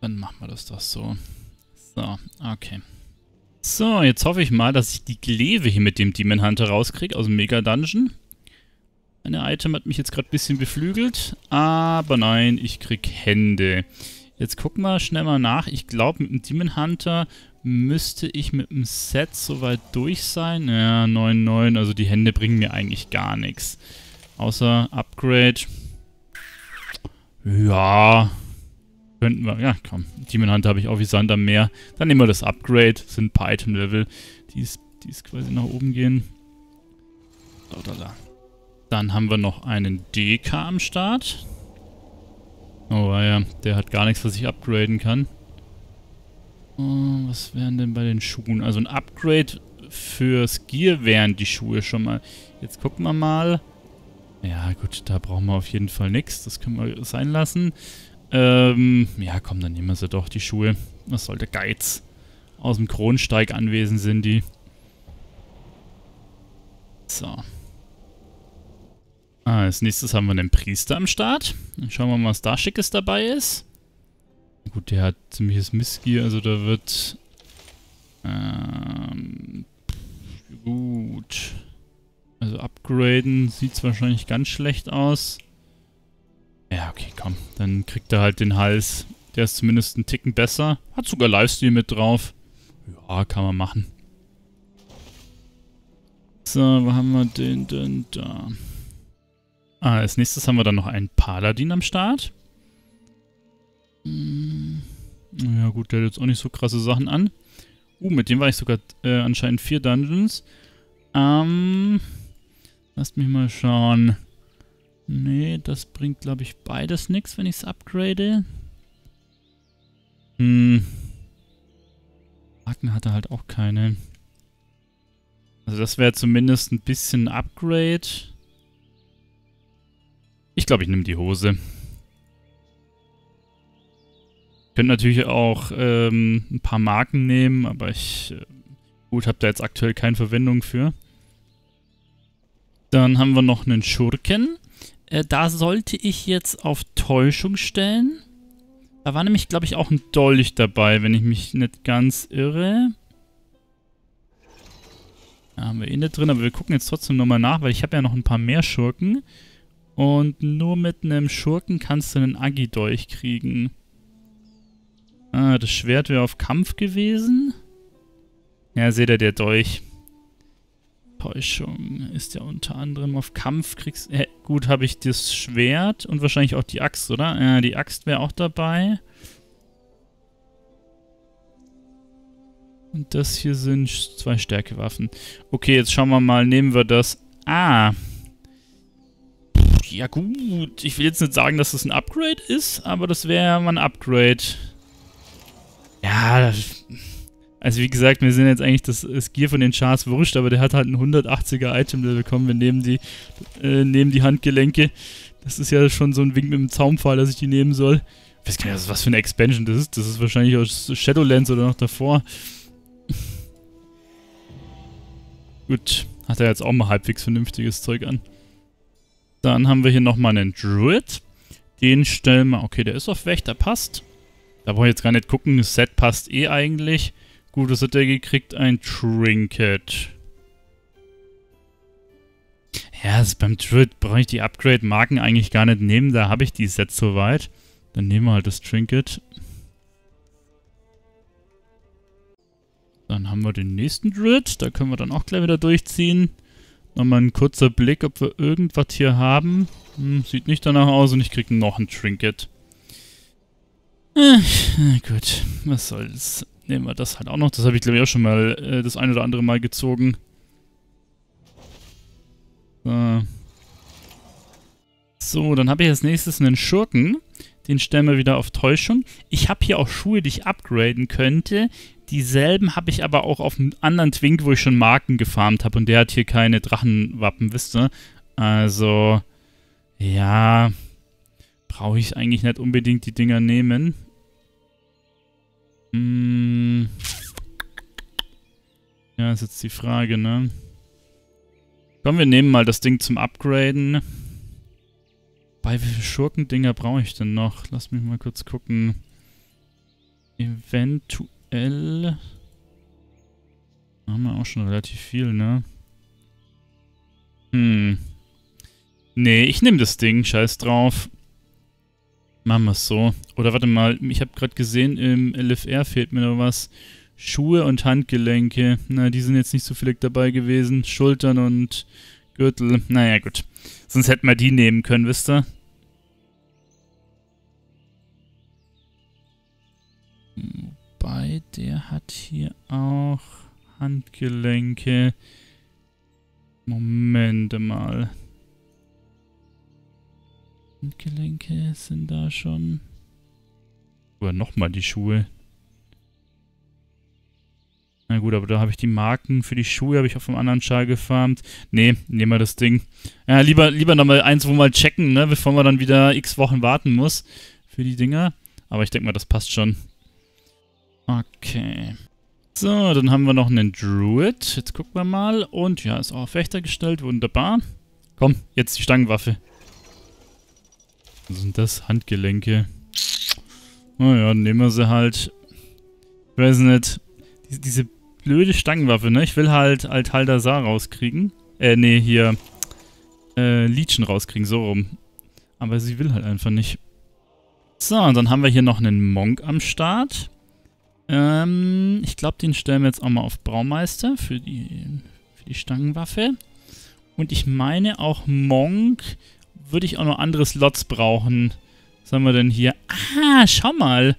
Dann machen wir das doch so. So, okay. So, jetzt hoffe ich mal, dass ich die Gleve hier mit dem Demon Hunter rauskriege aus dem Mega Dungeon. Eine Item hat mich jetzt gerade ein bisschen beflügelt. Aber nein, ich krieg Hände. Jetzt gucken wir schnell mal nach. Ich glaube, mit dem Demon Hunter müsste ich mit dem Set soweit durch sein. Ja, 9,9. Also die Hände bringen mir eigentlich gar nichts. Außer Upgrade. Ja. Könnten wir. Ja, komm. Demon Hunter habe ich auch wie Sand am Meer. Dann nehmen wir das Upgrade. Das sind ein paar Item-Level, die es quasi nach oben gehen. So, da, da. Dann haben wir noch einen DK am Start. Oh ja, der hat gar nichts, was ich upgraden kann. Oh, was wären denn bei den Schuhen? Also ein Upgrade fürs Gear wären die Schuhe schon mal. Jetzt gucken wir mal. Ja gut, da brauchen wir auf jeden Fall nichts. Das können wir sein lassen. Ähm, ja komm, dann nehmen wir sie doch, die Schuhe. Was soll der Geiz? Aus dem Kronsteig anwesend sind die. So. Ah, als nächstes haben wir einen Priester am Start. Dann schauen wir mal, was da Schickes dabei ist. Gut, der hat ziemliches Missgier, also da wird... Ähm, gut. Also upgraden sieht es wahrscheinlich ganz schlecht aus. Dann kriegt er halt den Hals. Der ist zumindest ein Ticken besser. Hat sogar Lifestyle mit drauf. Ja, kann man machen. So, wo haben wir den denn da? Ah, als nächstes haben wir dann noch einen Paladin am Start. Hm. Ja gut, der hat jetzt auch nicht so krasse Sachen an. Uh, mit dem war ich sogar äh, anscheinend vier Dungeons. Ähm, lasst mich mal schauen. Nee, das bringt, glaube ich, beides nichts, wenn ich es upgrade. Hm. Haken hat er halt auch keine. Also das wäre zumindest ein bisschen Upgrade. Ich glaube, ich nehme die Hose. Könnt natürlich auch ähm, ein paar Marken nehmen, aber ich äh, gut habe da jetzt aktuell keine Verwendung für. Dann haben wir noch einen Schurken. Äh, da sollte ich jetzt auf Täuschung stellen. Da war nämlich, glaube ich, auch ein Dolch dabei, wenn ich mich nicht ganz irre. Da haben wir eh nicht drin, aber wir gucken jetzt trotzdem nochmal nach, weil ich habe ja noch ein paar mehr Schurken. Und nur mit einem Schurken kannst du einen Agi-Dolch kriegen. Ah, das Schwert wäre auf Kampf gewesen. Ja, seht ihr, der Dolch. Täuschung ist ja unter anderem auf Kampf. Kriegst, äh, gut, habe ich das Schwert und wahrscheinlich auch die Axt, oder? Ja, die Axt wäre auch dabei. Und das hier sind zwei Stärkewaffen. Okay, jetzt schauen wir mal, nehmen wir das. Ah, ja gut, ich will jetzt nicht sagen, dass das ein Upgrade ist, aber das wäre mal ein Upgrade. Ja, also wie gesagt, wir sind jetzt eigentlich das, das Gear von den Chars wurscht, aber der hat halt ein 180er Item-Level bekommen. Wir nehmen die, äh, nehmen die Handgelenke. Das ist ja schon so ein Wink mit dem Zaumfall, dass ich die nehmen soll. Ich weiß gar nicht, was für eine Expansion das ist. Das ist wahrscheinlich aus Shadowlands oder noch davor. [laughs] Gut, hat er jetzt auch mal halbwegs vernünftiges Zeug an. Dann haben wir hier nochmal einen Druid. Den stellen wir... Okay, der ist auf Wächter, passt. Da wollen wir jetzt gar nicht gucken. Das Set passt eh eigentlich. Gut, was hat der gekriegt? Ein Trinket. Ja, also beim Druid brauche ich die Upgrade-Marken eigentlich gar nicht nehmen. Da habe ich die Sets soweit. Dann nehmen wir halt das Trinket. Dann haben wir den nächsten Druid. Da können wir dann auch gleich wieder durchziehen. Nochmal ein kurzer Blick, ob wir irgendwas hier haben. Hm, sieht nicht danach aus und ich kriege noch ein Trinket. Äh, gut, was soll's. Nehmen wir das halt auch noch. Das habe ich glaube ich auch schon mal äh, das ein oder andere Mal gezogen. So. So, dann habe ich als nächstes einen Schurken. Den stellen wir wieder auf Täuschung. Ich habe hier auch Schuhe, die ich upgraden könnte. Dieselben habe ich aber auch auf einem anderen Twink, wo ich schon Marken gefarmt habe. Und der hat hier keine Drachenwappen, wisst ihr? Also, ja, brauche ich eigentlich nicht unbedingt die Dinger nehmen. Hm. Ja, ist jetzt die Frage, ne? Komm, wir nehmen mal das Ding zum Upgraden. Bei wie viele Schurkendinger brauche ich denn noch? Lass mich mal kurz gucken. Eventuell... Haben wir auch schon relativ viel, ne? Hm. Nee, ich nehme das Ding. Scheiß drauf. Machen wir es so. Oder warte mal, ich habe gerade gesehen, im LFR fehlt mir noch was. Schuhe und Handgelenke. Na, die sind jetzt nicht so viel dabei gewesen. Schultern und Gürtel. Naja, gut. Sonst hätten wir die nehmen können, wisst ihr? Wobei, der hat hier auch Handgelenke. Moment mal. Handgelenke sind da schon. Oder nochmal die Schuhe. Na gut, aber da habe ich die Marken für die Schuhe, habe ich auf einem anderen Schal gefarmt. Nee, nehmen wir das Ding. Ja, lieber, lieber nochmal eins, wo mal checken, ne, bevor man dann wieder x Wochen warten muss für die Dinger. Aber ich denke mal, das passt schon. Okay. So, dann haben wir noch einen Druid. Jetzt gucken wir mal. Und ja, ist auch auf Wächter gestellt. Wunderbar. Komm, jetzt die Stangenwaffe. Was sind das? Handgelenke. Naja, nehmen wir sie halt. Ich weiß nicht. Diese, diese blöde Stangenwaffe, ne? Ich will halt Altaldasar rauskriegen. Äh, nee, hier. Äh, Legion rauskriegen, so rum. Aber sie will halt einfach nicht. So, und dann haben wir hier noch einen Monk am Start. Ähm, ich glaube, den stellen wir jetzt auch mal auf Braumeister für die, für die Stangenwaffe. Und ich meine auch Monk würde ich auch noch andere Slots brauchen. Was haben wir denn hier? Ah, schau mal.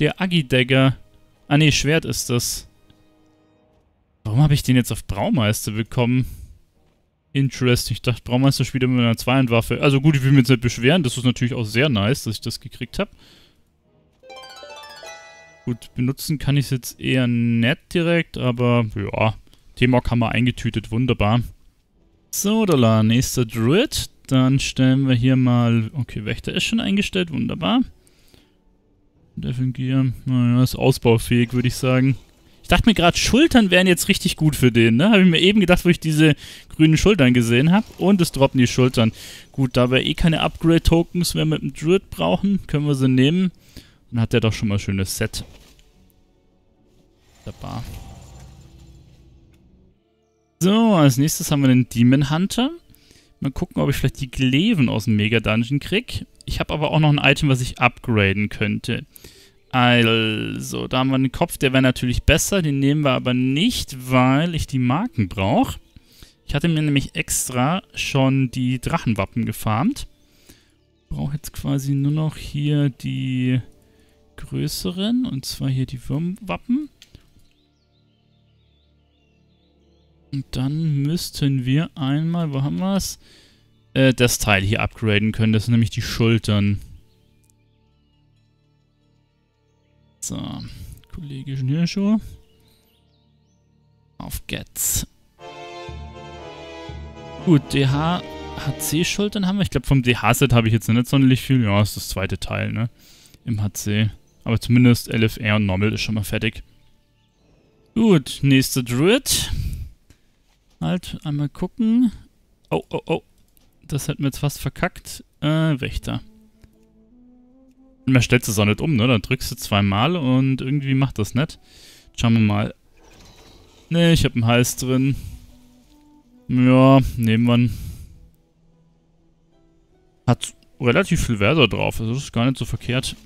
Der Agi-Dagger. Ah ne, Schwert ist das. Warum habe ich den jetzt auf Braumeister bekommen? Interesting. Ich dachte, Braumeister spielt immer mit einer Zweihandwaffe. Also gut, ich will mich jetzt nicht beschweren. Das ist natürlich auch sehr nice, dass ich das gekriegt habe. Gut, benutzen kann ich es jetzt eher nett direkt, aber ja. Kann man eingetütet, wunderbar. So, da nächster Druid. Dann stellen wir hier mal... Okay, Wächter ist schon eingestellt, wunderbar. Gear, naja, ist ausbaufähig, würde ich sagen. Ich dachte mir gerade, Schultern wären jetzt richtig gut für den, ne? Habe ich mir eben gedacht, wo ich diese grünen Schultern gesehen habe. Und es droppen die Schultern. Gut, da wir eh keine Upgrade-Tokens mehr mit dem Druid brauchen, können wir sie nehmen. Dann hat er doch schon mal ein schönes Set. Wunderbar. So, als nächstes haben wir den Demon Hunter. Mal gucken, ob ich vielleicht die Gleven aus dem Mega-Dungeon kriege. Ich habe aber auch noch ein Item, was ich upgraden könnte. Also, da haben wir einen Kopf, der wäre natürlich besser. Den nehmen wir aber nicht, weil ich die Marken brauche. Ich hatte mir nämlich extra schon die Drachenwappen gefarmt. Brauche jetzt quasi nur noch hier die größeren, und zwar hier die Wurmwappen. Und dann müssten wir einmal, wo haben wir es? Äh, das Teil hier upgraden können. Das sind nämlich die Schultern. So, Kollege Schnürschuh. Auf geht's. Gut, DH, HC-Schultern haben wir. Ich glaube, vom DH-Set habe ich jetzt nicht sonderlich viel. Ja, ist das zweite Teil, ne? Im HC. Aber zumindest LFR und Normal ist schon mal fertig. Gut, nächster Druid. Halt, einmal gucken. Oh, oh, oh. Das hätten wir jetzt fast verkackt. Äh, Wächter. Man stellt es auch nicht um, ne? Dann drückst du zweimal und irgendwie macht das nicht. Schauen wir mal. Ne, ich habe einen Hals drin. Ja, nehmen wir. Hat relativ viel Wert da drauf, also das ist gar nicht so verkehrt.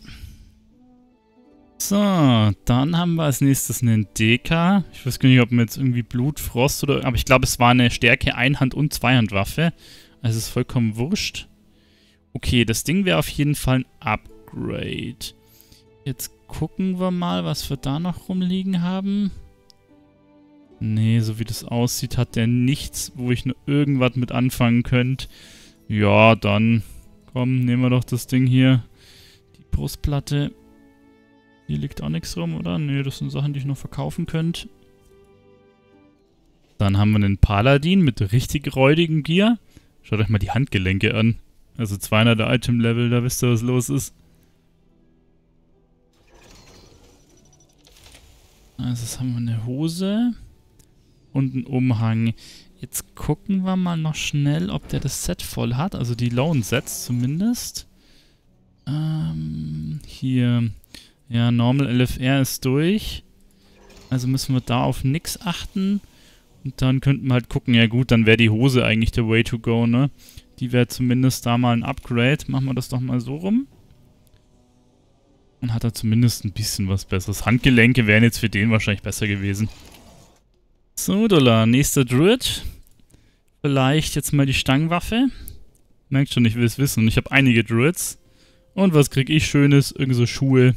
So, dann haben wir als nächstes einen DK. Ich weiß gar nicht, ob man jetzt irgendwie Blut, Frost oder... Aber ich glaube, es war eine Stärke Einhand- und Zweihandwaffe. Also ist vollkommen wurscht. Okay, das Ding wäre auf jeden Fall ein Upgrade. Jetzt gucken wir mal, was wir da noch rumliegen haben. Nee, so wie das aussieht, hat der nichts, wo ich nur irgendwas mit anfangen könnte. Ja, dann komm, nehmen wir doch das Ding hier. Die Brustplatte. Hier liegt auch nichts rum, oder? Nee, das sind Sachen, die ich noch verkaufen könnte. Dann haben wir einen Paladin mit richtig räudigem Gear. Schaut euch mal die Handgelenke an. Also 200 Item-Level, da wisst ihr, was los ist. Also jetzt haben wir eine Hose und einen Umhang. Jetzt gucken wir mal noch schnell, ob der das Set voll hat. Also die Lone-Sets zumindest. Ähm, hier. Ja, Normal LFR ist durch. Also müssen wir da auf nix achten. Und dann könnten wir halt gucken, ja gut, dann wäre die Hose eigentlich der Way to go, ne? Die wäre zumindest da mal ein Upgrade. Machen wir das doch mal so rum. Und hat er zumindest ein bisschen was Besseres. Handgelenke wären jetzt für den wahrscheinlich besser gewesen. So, Dollar. Nächster Druid. Vielleicht jetzt mal die Stangenwaffe. Merkt schon, ich will es wissen. Ich habe einige Druids. Und was krieg ich Schönes? Irgend so Schuhe.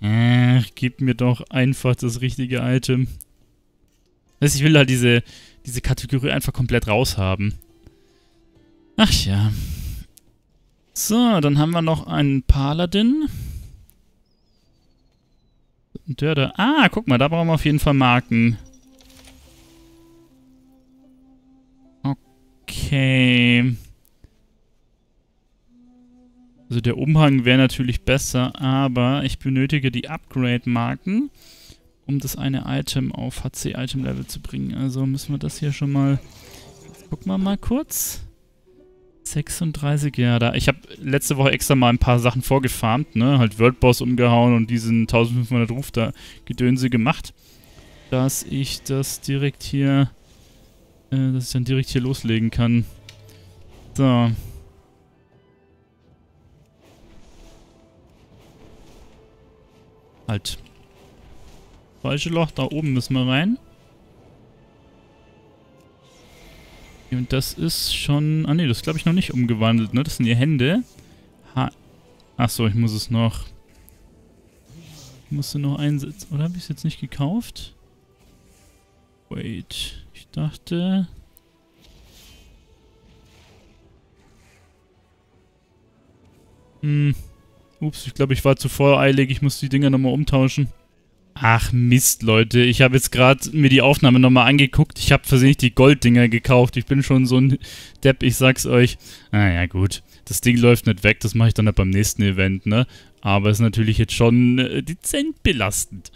Äh, gib mir doch einfach das richtige Item. Ich will halt diese, diese Kategorie einfach komplett raushaben. Ach ja. So, dann haben wir noch einen Paladin. Der da. Ah, guck mal, da brauchen wir auf jeden Fall Marken. Okay. Also der Umhang wäre natürlich besser, aber ich benötige die Upgrade-Marken, um das eine Item auf HC-Item-Level zu bringen. Also müssen wir das hier schon mal... Jetzt gucken wir mal kurz. 36, ja, da. Ich habe letzte Woche extra mal ein paar Sachen vorgefarmt, ne? Halt Worldboss umgehauen und diesen 1500 Ruf da Gedönse gemacht. Dass ich das direkt hier, äh, dass ich dann direkt hier loslegen kann. So. Halt. Falsche Loch, da oben müssen wir rein. Und das ist schon... Ah ne, das glaube ich noch nicht umgewandelt, ne? Das sind die Hände. Ha Achso, ich muss es noch... Ich musste noch einsetzen. Oder habe ich es jetzt nicht gekauft? Wait. Ich dachte... Hm. Ups, ich glaube, ich war zu voreilig. Ich muss die Dinger nochmal umtauschen. Ach Mist, Leute. Ich habe jetzt gerade mir die Aufnahme nochmal angeguckt. Ich habe versehentlich die Golddinger gekauft. Ich bin schon so ein Depp, ich sag's euch. Naja, gut. Das Ding läuft nicht weg. Das mache ich dann halt beim nächsten Event, ne? Aber ist natürlich jetzt schon äh, dezent belastend.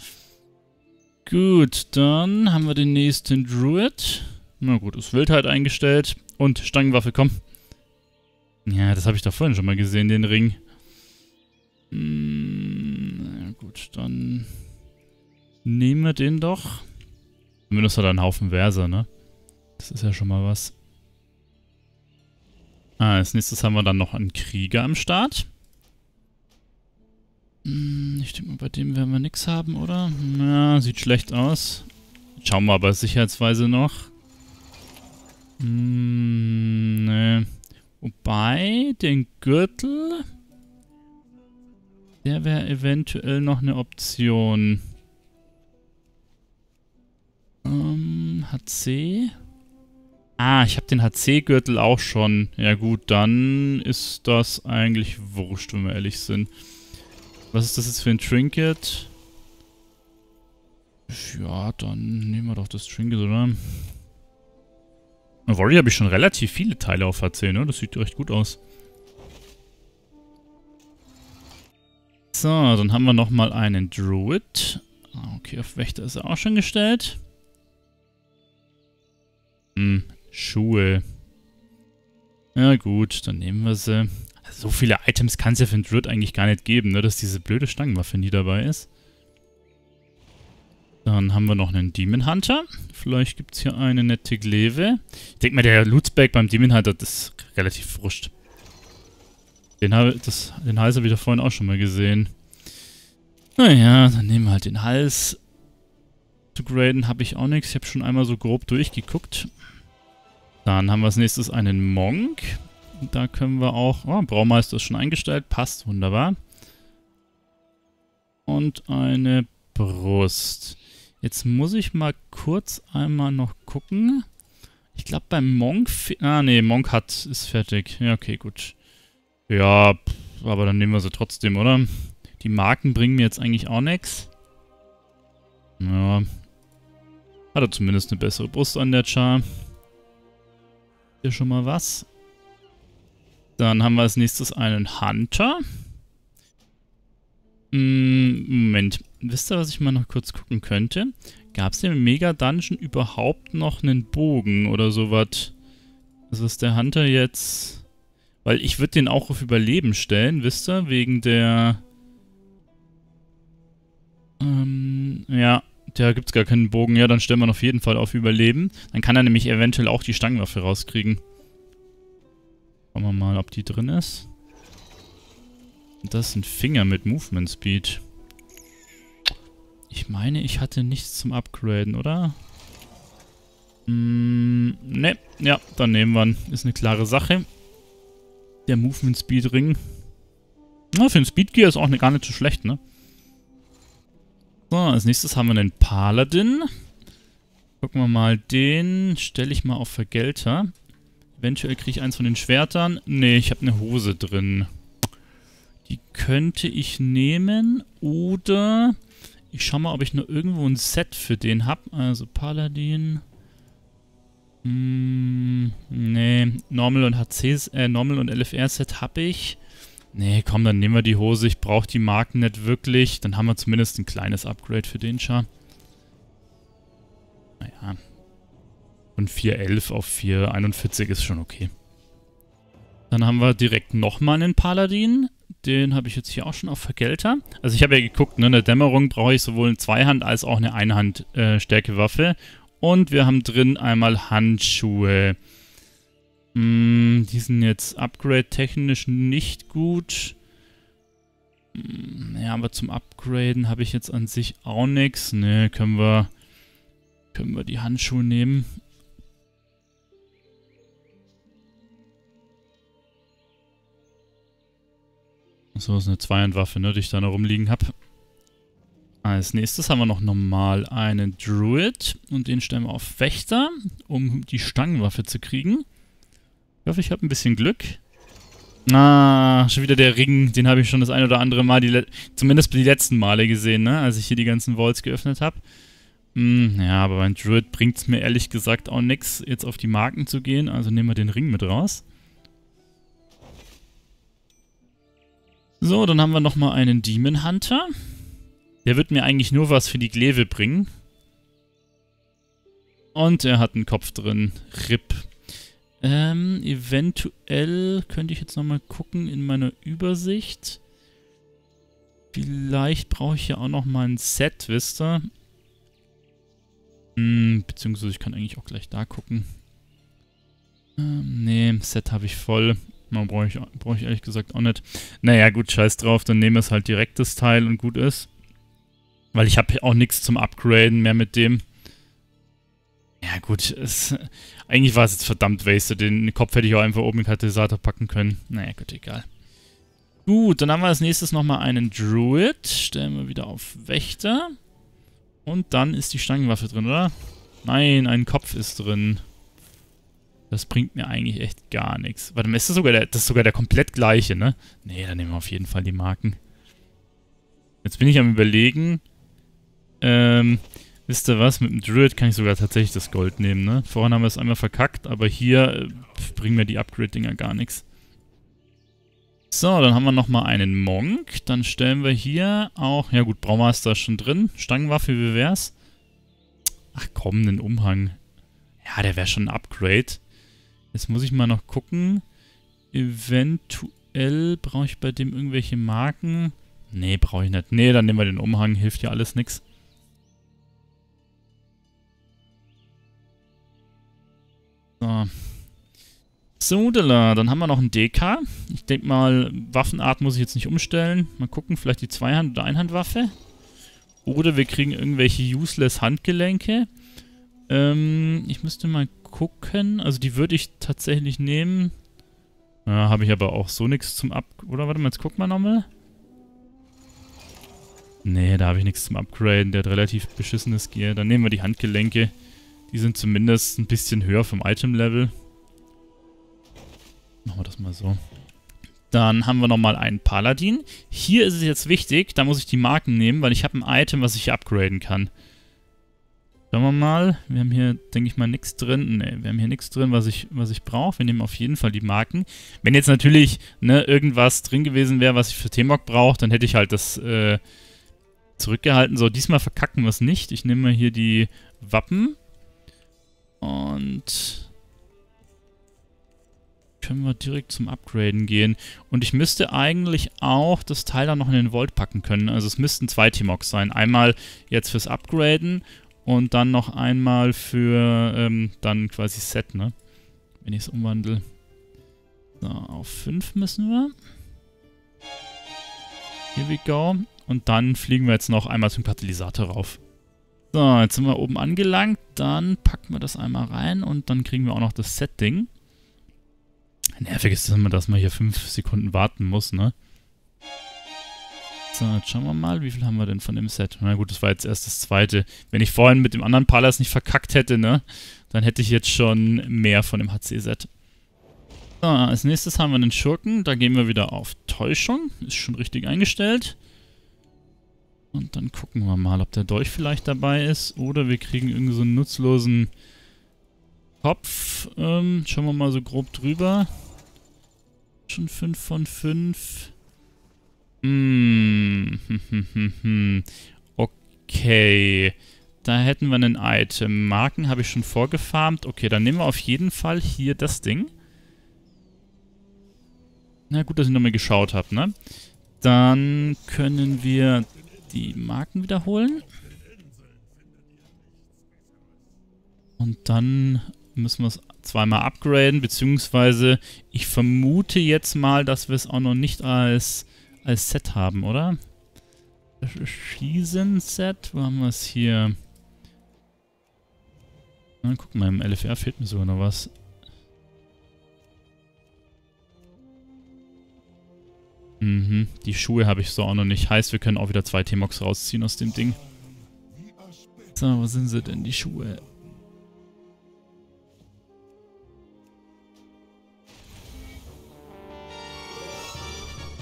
Gut, dann haben wir den nächsten Druid. Na gut, ist Wildheit eingestellt. Und Stangenwaffe, komm. Ja, das habe ich da vorhin schon mal gesehen, den Ring. Hm, na gut, dann Nehmen wir den doch. Zumindest hat er einen Haufen Verse, ne? Das ist ja schon mal was. Ah, als nächstes haben wir dann noch einen Krieger am Start. Hm, ich denke mal, bei dem werden wir nichts haben, oder? Na, sieht schlecht aus. Schauen wir aber sicherheitsweise noch. Hm, ne. Wobei, den Gürtel... Der wäre eventuell noch eine Option. Ähm, HC. Ah, ich habe den HC-Gürtel auch schon. Ja gut, dann ist das eigentlich wurscht, wenn wir ehrlich sind. Was ist das jetzt für ein Trinket? Ja, dann nehmen wir doch das Trinket, oder? Warrior habe ich schon relativ viele Teile auf HC, ne? Das sieht recht gut aus. So, dann haben wir nochmal einen Druid. Ah, okay, auf Wächter ist er auch schon gestellt. Hm, Schuhe. Ja gut, dann nehmen wir sie. So viele Items kann es ja für den Druid eigentlich gar nicht geben, ne? Dass diese blöde Stangenwaffe nie dabei ist. Dann haben wir noch einen Demon Hunter. Vielleicht gibt es hier eine nette Gleve. Ich denke mal, der Lootsbag beim Demon Hunter, das ist relativ fruscht. Den, den Hals habe ich da vorhin auch schon mal gesehen. Naja, dann nehmen wir halt den Hals. Zu graden habe ich auch nichts. Ich habe schon einmal so grob durchgeguckt. Dann haben wir als nächstes einen Monk. Da können wir auch... Oh, Braumeister ist schon eingestellt. Passt, wunderbar. Und eine Brust. Jetzt muss ich mal kurz einmal noch gucken. Ich glaube beim Monk... Ah, nee, Monk hat... ist fertig. Ja, okay, gut. Ja, aber dann nehmen wir sie trotzdem, oder? Die Marken bringen mir jetzt eigentlich auch nichts. Ja. Hat er zumindest eine bessere Brust an der Char. Hier schon mal was. Dann haben wir als nächstes einen Hunter. Hm, Moment. Wisst ihr, was ich mal noch kurz gucken könnte? Gab es im Mega-Dungeon überhaupt noch einen Bogen oder sowas? Also ist der Hunter jetzt... Weil ich würde den auch auf Überleben stellen, wisst ihr? Wegen der... Ähm, ja, da gibt es gar keinen Bogen. Ja, dann stellen wir ihn auf jeden Fall auf Überleben. Dann kann er nämlich eventuell auch die Stangenwaffe rauskriegen. Schauen wir mal, ob die drin ist. Das ist ein Finger mit Movement Speed. Ich meine, ich hatte nichts zum Upgraden, oder? Mm, ne, ja, dann nehmen wir ihn. Ist eine klare Sache. Der Movement Speed Ring. Na, für den Speed Gear ist auch ne, gar nicht so schlecht, ne? So, als nächstes haben wir einen Paladin. Gucken wir mal, den stelle ich mal auf Vergelter. Eventuell kriege ich eins von den Schwertern. Ne, ich habe eine Hose drin. Die könnte ich nehmen oder ich schau mal, ob ich noch irgendwo ein Set für den habe. Also Paladin. Hm, nee, Normal und HC, äh, Normal und LFR-Set habe ich. Nee, komm, dann nehmen wir die Hose. Ich brauche die Marken nicht wirklich. Dann haben wir zumindest ein kleines Upgrade für den Char. Naja. Und 411 auf 441 ist schon okay. Dann haben wir direkt nochmal einen Paladin. Den habe ich jetzt hier auch schon auf Vergelter. Also ich habe ja geguckt, ne, in der Dämmerung brauche ich sowohl eine Zweihand- als auch eine Einhand-Stärkewaffe. Äh, Und wir haben drin einmal Handschuhe. Hm, die sind jetzt upgrade-technisch nicht gut. Hm, ja, aber zum Upgraden habe ich jetzt an sich auch nichts. Ne, können wir, können wir die Handschuhe nehmen. So, ist eine Zweihandwaffe, ne, die ich da noch rumliegen habe. Als nächstes haben wir noch normal einen Druid und den stellen wir auf Wächter, um die Stangenwaffe zu kriegen. Ich hoffe, ich habe ein bisschen Glück. Ah, schon wieder der Ring, den habe ich schon das ein oder andere Mal, die zumindest die letzten Male gesehen, ne, als ich hier die ganzen Vaults geöffnet habe. Hm, ja, aber beim Druid bringt es mir ehrlich gesagt auch nichts, jetzt auf die Marken zu gehen, also nehmen wir den Ring mit raus. So, dann haben wir nochmal einen Demon Hunter. Der wird mir eigentlich nur was für die Glaive bringen. Und er hat einen Kopf drin. RIP. Ähm, eventuell könnte ich jetzt nochmal gucken in meiner Übersicht. Vielleicht brauche ich ja auch nochmal ein Set, wisst ihr? Hm, beziehungsweise ich kann eigentlich auch gleich da gucken. Ähm, nee, Set habe ich voll. Brauche ich, brauch ich ehrlich gesagt auch nicht. Naja, gut, scheiß drauf, dann nehmen wir es halt direkt das Teil und gut ist. Weil ich habe auch nichts zum Upgraden mehr mit dem. Ja gut, es, eigentlich war es jetzt verdammt wasted. Den Kopf hätte ich auch einfach oben in den Katalysator packen können. Naja, gut, egal. Gut, dann haben wir als nächstes nochmal einen Druid. Stellen wir wieder auf Wächter. Und dann ist die Stangenwaffe drin, oder? Nein, ein Kopf ist drin. Das bringt mir eigentlich echt gar nichts. Warte mal, ist das sogar der, das ist sogar der komplett gleiche, ne? Nee, dann nehmen wir auf jeden Fall die Marken. Jetzt bin ich am überlegen. Ähm, wisst ihr was? Mit dem Druid kann ich sogar tatsächlich das Gold nehmen, ne? Vorhin haben wir es einmal verkackt, aber hier äh, bringen mir die Upgrade-Dinger gar nichts. So, dann haben wir nochmal einen Monk. Dann stellen wir hier auch... Ja gut, Braumeister ist schon drin. Stangenwaffe, wie wär's? Ach komm, einen Umhang. Ja, der wäre schon ein Upgrade. Jetzt muss ich mal noch gucken. Eventuell brauche ich bei dem irgendwelche Marken. Nee, brauche ich nicht. Nee, dann nehmen wir den Umhang. Hilft ja alles nichts. So. So, dann haben wir noch einen DK. Ich denke mal, Waffenart muss ich jetzt nicht umstellen. Mal gucken, vielleicht die Zweihand- oder Einhandwaffe. Oder wir kriegen irgendwelche useless Handgelenke. Ähm, ich müsste mal gucken. Also die würde ich tatsächlich nehmen. Ja, habe ich aber auch so nichts zum Ab... Oder warte mal, jetzt gucken wir nochmal. Nee, da habe ich nichts zum Upgraden. Der hat relativ beschissenes Gear. Dann nehmen wir die Handgelenke. Die sind zumindest ein bisschen höher vom Item-Level. Machen wir das mal so. Dann haben wir nochmal einen Paladin. Hier ist es jetzt wichtig, da muss ich die Marken nehmen, weil ich habe ein Item, was ich upgraden kann. Schauen wir mal. Wir haben hier, denke ich mal, nichts drin. Ne, wir haben hier nichts drin, was ich, was ich brauche. Wir nehmen auf jeden Fall die Marken. Wenn jetzt natürlich ne, irgendwas drin gewesen wäre, was ich für T-Mog brauche, dann hätte ich halt das äh, zurückgehalten. So, diesmal verkacken wir es nicht. Ich nehme mal hier die Wappen. Und können wir direkt zum Upgraden gehen. Und ich müsste eigentlich auch das Teil dann noch in den Vault packen können. Also es müssten zwei T-Mogs sein. Einmal jetzt fürs Upgraden und dann noch einmal für ähm, dann quasi Set, ne? Wenn ich es umwandle. So, auf 5 müssen wir. Here we go. Und dann fliegen wir jetzt noch einmal zum Katalysator rauf. So, jetzt sind wir oben angelangt. Dann packen wir das einmal rein und dann kriegen wir auch noch das Set-Ding. Nervig ist es immer, dass man hier 5 Sekunden warten muss, ne? So, jetzt schauen wir mal, wie viel haben wir denn von dem Set? Na gut, das war jetzt erst das zweite. Wenn ich vorhin mit dem anderen Palas nicht verkackt hätte, ne? Dann hätte ich jetzt schon mehr von dem HC-Set. So, als nächstes haben wir einen Schurken. Da gehen wir wieder auf Täuschung. Ist schon richtig eingestellt. Und dann gucken wir mal, ob der Dolch vielleicht dabei ist. Oder wir kriegen irgendwie so einen nutzlosen Kopf. Ähm, schauen wir mal so grob drüber. Schon 5 von 5. Hm. [laughs] okay. Da hätten wir ein Item. Marken habe ich schon vorgefarmt. Okay, dann nehmen wir auf jeden Fall hier das Ding. Na gut, dass ich nochmal geschaut habe, ne? Dann können wir die Marken wiederholen. Und dann müssen wir es zweimal upgraden, beziehungsweise ich vermute jetzt mal, dass wir es auch noch nicht als, als Set haben, oder? Schießen-Set, wo haben wir es hier? Na, guck mal, im LFR fehlt mir sogar noch was. Mhm, die Schuhe habe ich so auch noch nicht. Heißt, wir können auch wieder zwei T-Mox rausziehen aus dem Ding. So, wo sind sie denn, die Schuhe?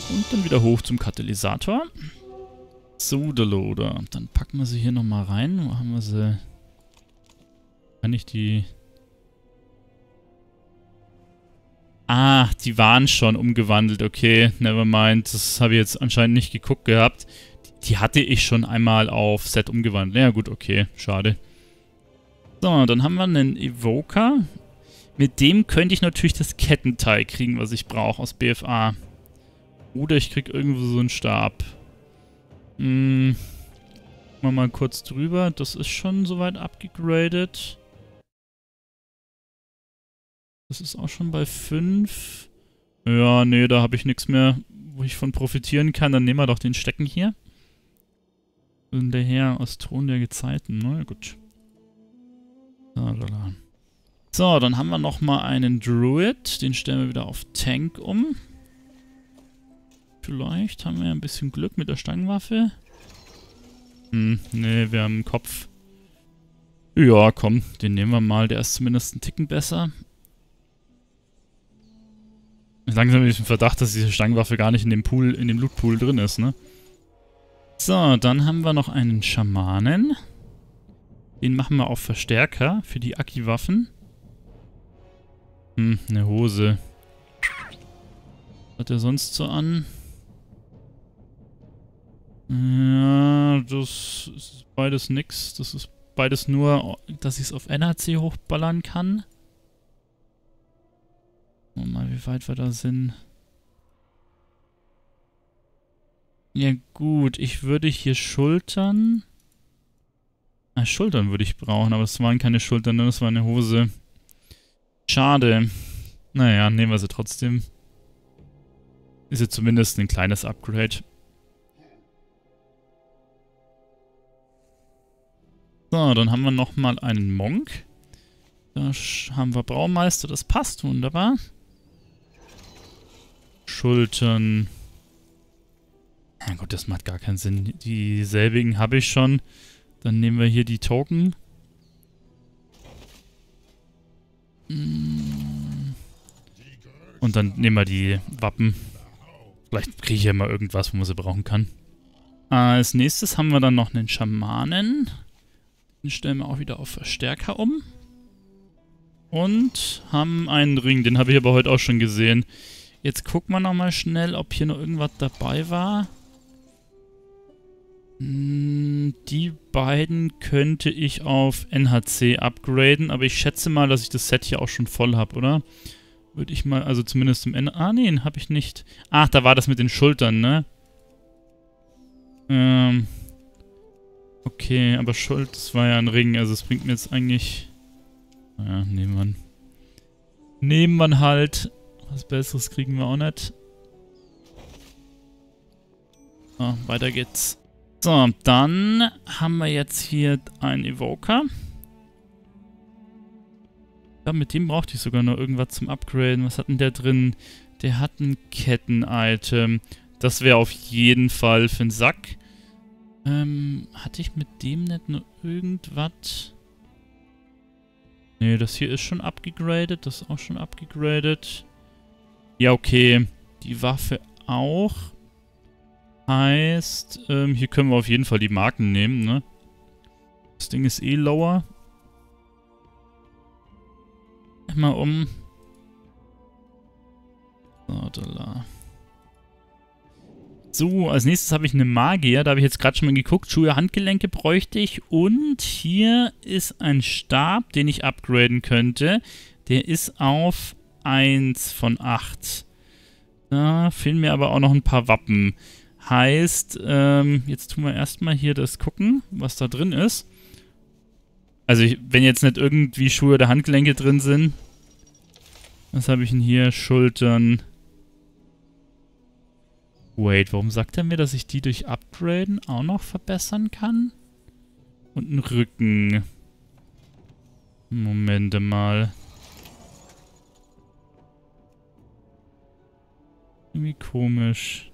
Und dann wieder hoch zum Katalysator. So, der Loader. Dann packen wir sie hier nochmal rein. Wo haben wir sie? Kann ich die... Ah, die waren schon umgewandelt. Okay, nevermind. Das habe ich jetzt anscheinend nicht geguckt gehabt. Die hatte ich schon einmal auf Set umgewandelt. Ja gut, okay. Schade. So, dann haben wir einen Evoker. Mit dem könnte ich natürlich das Kettenteil kriegen, was ich brauche aus BFA. Oder ich krieg irgendwo so einen Stab. Hm. Mal mal kurz drüber. Das ist schon soweit abgegradet. Das ist auch schon bei 5. Ja, nee, da habe ich nichts mehr, wo ich von profitieren kann. Dann nehmen wir doch den Stecken hier. Und der Herr aus Thron der Gezeiten. Na ne? gut. So, dann haben wir nochmal einen Druid. Den stellen wir wieder auf Tank um. Vielleicht haben wir ein bisschen Glück mit der Stangenwaffe. Hm, nee, wir haben einen Kopf. Ja, komm, den nehmen wir mal. Der ist zumindest ein Ticken besser. Langsam habe ich den Verdacht, dass diese Stangenwaffe gar nicht in dem Pool, in dem Lootpool drin ist, ne? So, dann haben wir noch einen Schamanen. Den machen wir auf Verstärker für die Aki-Waffen. Hm, eine Hose. Was hat er sonst so an? Ja, das ist beides nix. Das ist beides nur, dass ich es auf NAC hochballern kann. Gucken mal, wie weit wir da sind. Ja gut, ich würde hier Schultern... Ah, Schultern würde ich brauchen, aber es waren keine Schultern, das war eine Hose. Schade. Naja, nehmen wir sie trotzdem. Ist jetzt zumindest ein kleines Upgrade. So, dann haben wir nochmal einen Monk. Da haben wir Braumeister, das passt wunderbar. Schultern. Na gut, das macht gar keinen Sinn. Dieselbigen habe ich schon. Dann nehmen wir hier die Token. Und dann nehmen wir die Wappen. Vielleicht kriege ich ja mal irgendwas, wo man sie brauchen kann. Als nächstes haben wir dann noch einen Schamanen. Den stellen wir auch wieder auf Verstärker um. Und haben einen Ring, den habe ich aber heute auch schon gesehen. Jetzt gucken wir nochmal schnell, ob hier noch irgendwas dabei war. Hm, die beiden könnte ich auf NHC upgraden, aber ich schätze mal, dass ich das Set hier auch schon voll habe, oder? Würde ich mal, also zumindest im Ende... Ah, nee, habe ich nicht. Ach, da war das mit den Schultern, ne? Ähm... Okay, aber Schuld, das war ja ein Ring, also es bringt mir jetzt eigentlich... Naja, nehmen wir Nehmen wir halt. Was Besseres kriegen wir auch nicht. So, weiter geht's. So, dann haben wir jetzt hier einen Evoker. Ja, mit dem brauchte ich sogar noch irgendwas zum Upgraden. Was hat denn der drin? Der hat ein Ketten-Item. Das wäre auf jeden Fall für den Sack. Ähm, hatte ich mit dem nicht nur irgendwas? Ne, das hier ist schon abgegradet. Das ist auch schon abgegradet. Ja, okay. Die Waffe auch. Heißt, ähm, hier können wir auf jeden Fall die Marken nehmen, ne? Das Ding ist eh lower. Mal um. So, als nächstes habe ich eine Magier. Da habe ich jetzt gerade schon mal geguckt. Schuhe, Handgelenke bräuchte ich. Und hier ist ein Stab, den ich upgraden könnte. Der ist auf 1 von 8. Da fehlen mir aber auch noch ein paar Wappen. Heißt, ähm, jetzt tun wir erstmal hier das gucken, was da drin ist. Also, ich, wenn jetzt nicht irgendwie Schuhe oder Handgelenke drin sind. Was habe ich denn hier? Schultern. Wait, warum sagt er mir, dass ich die durch Upgraden auch noch verbessern kann? Und einen Rücken. Momente mal. Irgendwie komisch.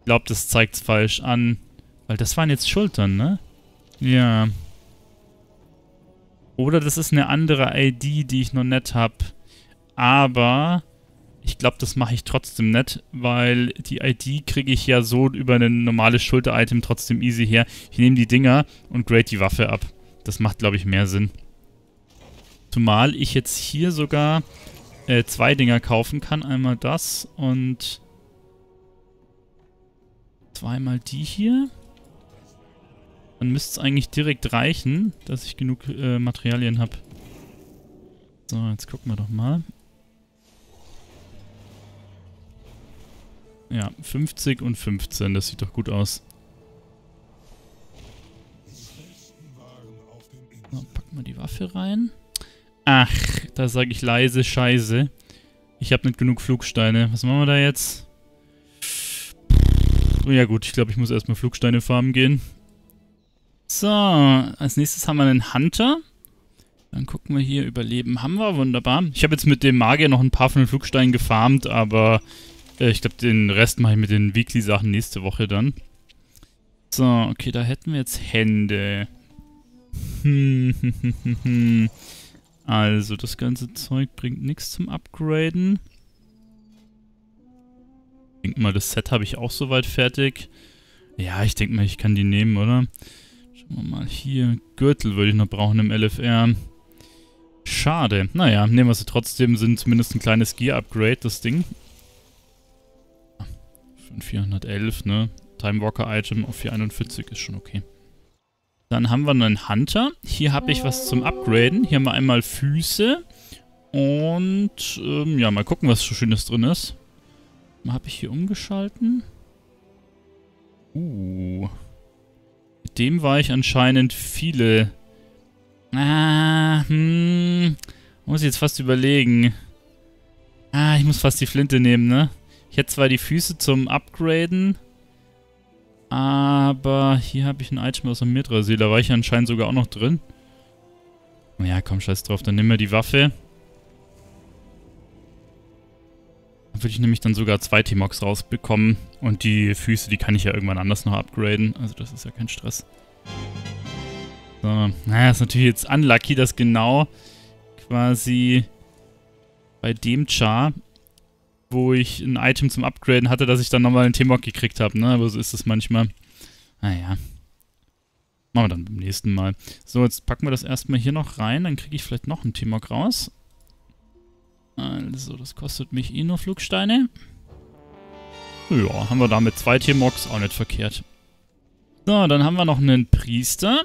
Ich glaube, das zeigt es falsch an. Weil das waren jetzt Schultern, ne? Ja. Oder das ist eine andere ID, die ich noch nicht habe. Aber ich glaube, das mache ich trotzdem nicht, weil die ID kriege ich ja so über ein normales Schulter-Item trotzdem easy her. Ich nehme die Dinger und grade die Waffe ab. Das macht, glaube ich, mehr Sinn. Zumal ich jetzt hier sogar äh, zwei Dinger kaufen kann. Einmal das und zweimal die hier. Dann müsste es eigentlich direkt reichen, dass ich genug äh, Materialien habe. So, jetzt gucken wir doch mal. Ja, 50 und 15, das sieht doch gut aus. So, packen wir die Waffe rein. Ach, da sage ich leise Scheiße. Ich habe nicht genug Flugsteine. Was machen wir da jetzt? Ja gut, ich glaube, ich muss erstmal Flugsteine farmen gehen. So, als nächstes haben wir einen Hunter. Dann gucken wir hier, Überleben haben wir, wunderbar. Ich habe jetzt mit dem Magier noch ein paar von den Flugsteinen gefarmt, aber äh, ich glaube, den Rest mache ich mit den Weekly-Sachen nächste Woche dann. So, okay, da hätten wir jetzt Hände. Also, das ganze Zeug bringt nichts zum Upgraden. Ich denke mal, das Set habe ich auch soweit fertig. Ja, ich denke mal, ich kann die nehmen, oder? Schauen wir mal hier. Gürtel würde ich noch brauchen im LFR. Schade. Naja, nehmen wir sie trotzdem. Sind zumindest ein kleines Gear-Upgrade, das Ding. 411, ne? Time Walker Item auf 441 ist schon okay. Dann haben wir einen Hunter. Hier habe ich was zum Upgraden. Hier haben wir einmal Füße. Und, ähm, ja, mal gucken, was so Schönes drin ist. Habe ich hier umgeschalten? Uh. Mit dem war ich anscheinend viele... Ah, hm... Muss ich jetzt fast überlegen. ich muss fast die Flinte nehmen, ne? Ich hätte zwar die Füße zum Upgraden, aber hier habe ich ein Item aus dem Mitrasee. Da war ich anscheinend sogar auch noch drin. Ja, komm, scheiß drauf. Dann nehmen wir die Waffe. Dann würde ich nämlich dann sogar zwei T-Mox rausbekommen. Und die Füße, die kann ich ja irgendwann anders noch upgraden. Also das ist ja kein Stress. So, naja, ist natürlich jetzt unlucky, dass genau quasi bei dem Char, wo ich ein Item zum Upgraden hatte, dass ich dann nochmal einen T-Mock gekriegt habe, ne? Aber so ist es manchmal. Naja. Machen wir dann beim nächsten Mal. So, jetzt packen wir das erstmal hier noch rein, dann kriege ich vielleicht noch einen T-Mock raus. Also, das kostet mich eh nur Flugsteine. Ja, haben wir damit zwei T-Mox, auch nicht verkehrt. So, dann haben wir noch einen Priester.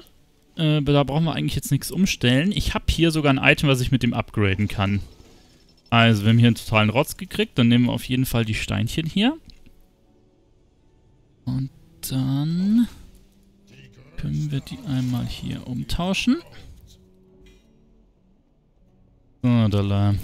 Äh, da brauchen wir eigentlich jetzt nichts umstellen. Ich habe hier sogar ein Item, was ich mit dem upgraden kann. Also, wir haben hier einen totalen Rotz gekriegt. Dann nehmen wir auf jeden Fall die Steinchen hier. Und dann können wir die einmal hier umtauschen. So, da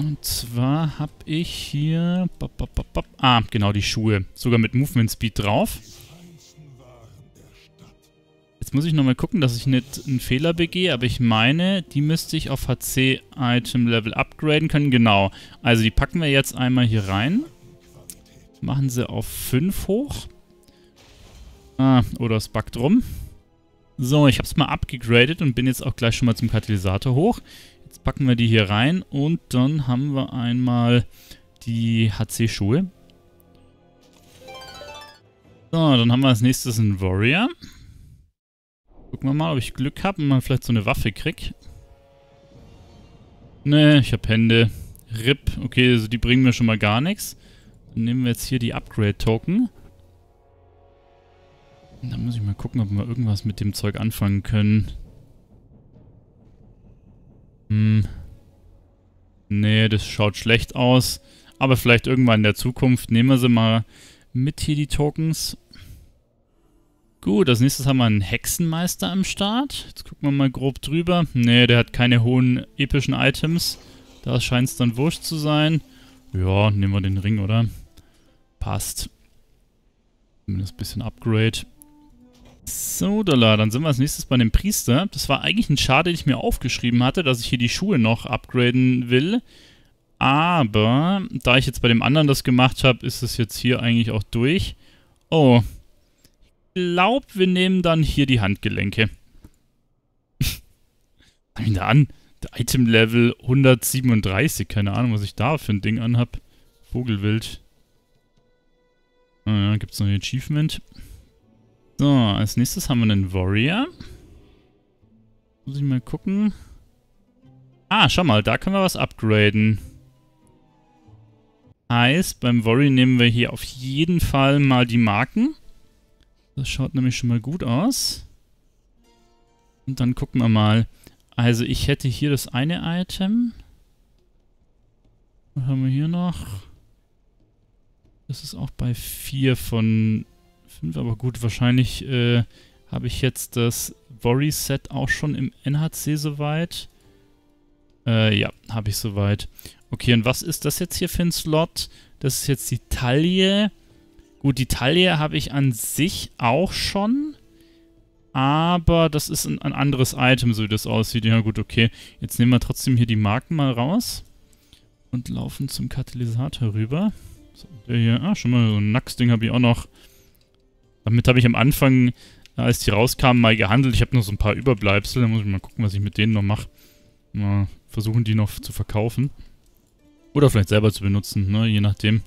Und zwar habe ich hier... Ah, genau, die Schuhe. Sogar mit Movement Speed drauf. Jetzt muss ich nochmal gucken, dass ich nicht einen Fehler begehe, aber ich meine, die müsste ich auf HC-Item-Level upgraden können. Genau. Also die packen wir jetzt einmal hier rein. Machen sie auf 5 hoch. Ah, oder es backt rum. So, ich habe es mal abgegradet und bin jetzt auch gleich schon mal zum Katalysator hoch. Packen wir die hier rein und dann haben wir einmal die HC-Schuhe. So, dann haben wir als nächstes einen Warrior. Gucken wir mal, ob ich Glück habe und mal vielleicht so eine Waffe krieg. Ne, ich habe Hände. RIP. Okay, also die bringen mir schon mal gar nichts. Dann nehmen wir jetzt hier die Upgrade-Token. Dann muss ich mal gucken, ob wir irgendwas mit dem Zeug anfangen können. Hm. Nee, das schaut schlecht aus. Aber vielleicht irgendwann in der Zukunft nehmen wir sie mal mit hier, die Tokens. Gut, als nächstes haben wir einen Hexenmeister am Start. Jetzt gucken wir mal grob drüber. Nee, der hat keine hohen epischen Items. Da scheint es dann wurscht zu sein. Ja, nehmen wir den Ring, oder? Passt. Zumindest ein bisschen Upgrade. So, Dollar, dann sind wir als nächstes bei dem Priester. Das war eigentlich ein Schade, den ich mir aufgeschrieben hatte, dass ich hier die Schuhe noch upgraden will. Aber, da ich jetzt bei dem anderen das gemacht habe, ist es jetzt hier eigentlich auch durch. Oh. Ich glaube, wir nehmen dann hier die Handgelenke. [laughs] Was ihn da an? Der Item-Level 137. Keine Ahnung, was ich da für ein Ding anhab. Vogelwild. Ah ja, gibt es noch ein Achievement. So, als nächstes haben wir einen Warrior. Muss ich mal gucken. Ah, schau mal, da können wir was upgraden. Heißt, beim Warrior nehmen wir hier auf jeden Fall mal die Marken. Das schaut nämlich schon mal gut aus. Und dann gucken wir mal. Also ich hätte hier das eine Item. Was haben wir hier noch? Das ist auch bei 4 von 5, aber gut, wahrscheinlich äh, habe ich jetzt das Worry-Set auch schon im NHC soweit. Äh, ja, habe ich soweit. Okay, und was ist das jetzt hier für ein Slot? Das ist jetzt die Taille. Gut, die Taille habe ich an sich auch schon. Aber das ist ein, ein, anderes Item, so wie das aussieht. Ja gut, okay. Jetzt nehmen wir trotzdem hier die Marken mal raus. Und laufen zum Katalysator rüber. So, der hier, ah, schon mal so ein Nax-Ding habe ich auch noch. Damit habe ich am Anfang, als die rauskamen, mal gehandelt. Ich habe noch so ein paar Überbleibsel. Da muss ich mal gucken, was ich mit denen noch mache. Mal versuchen, die noch zu verkaufen. Oder vielleicht selber zu benutzen, ne? je nachdem.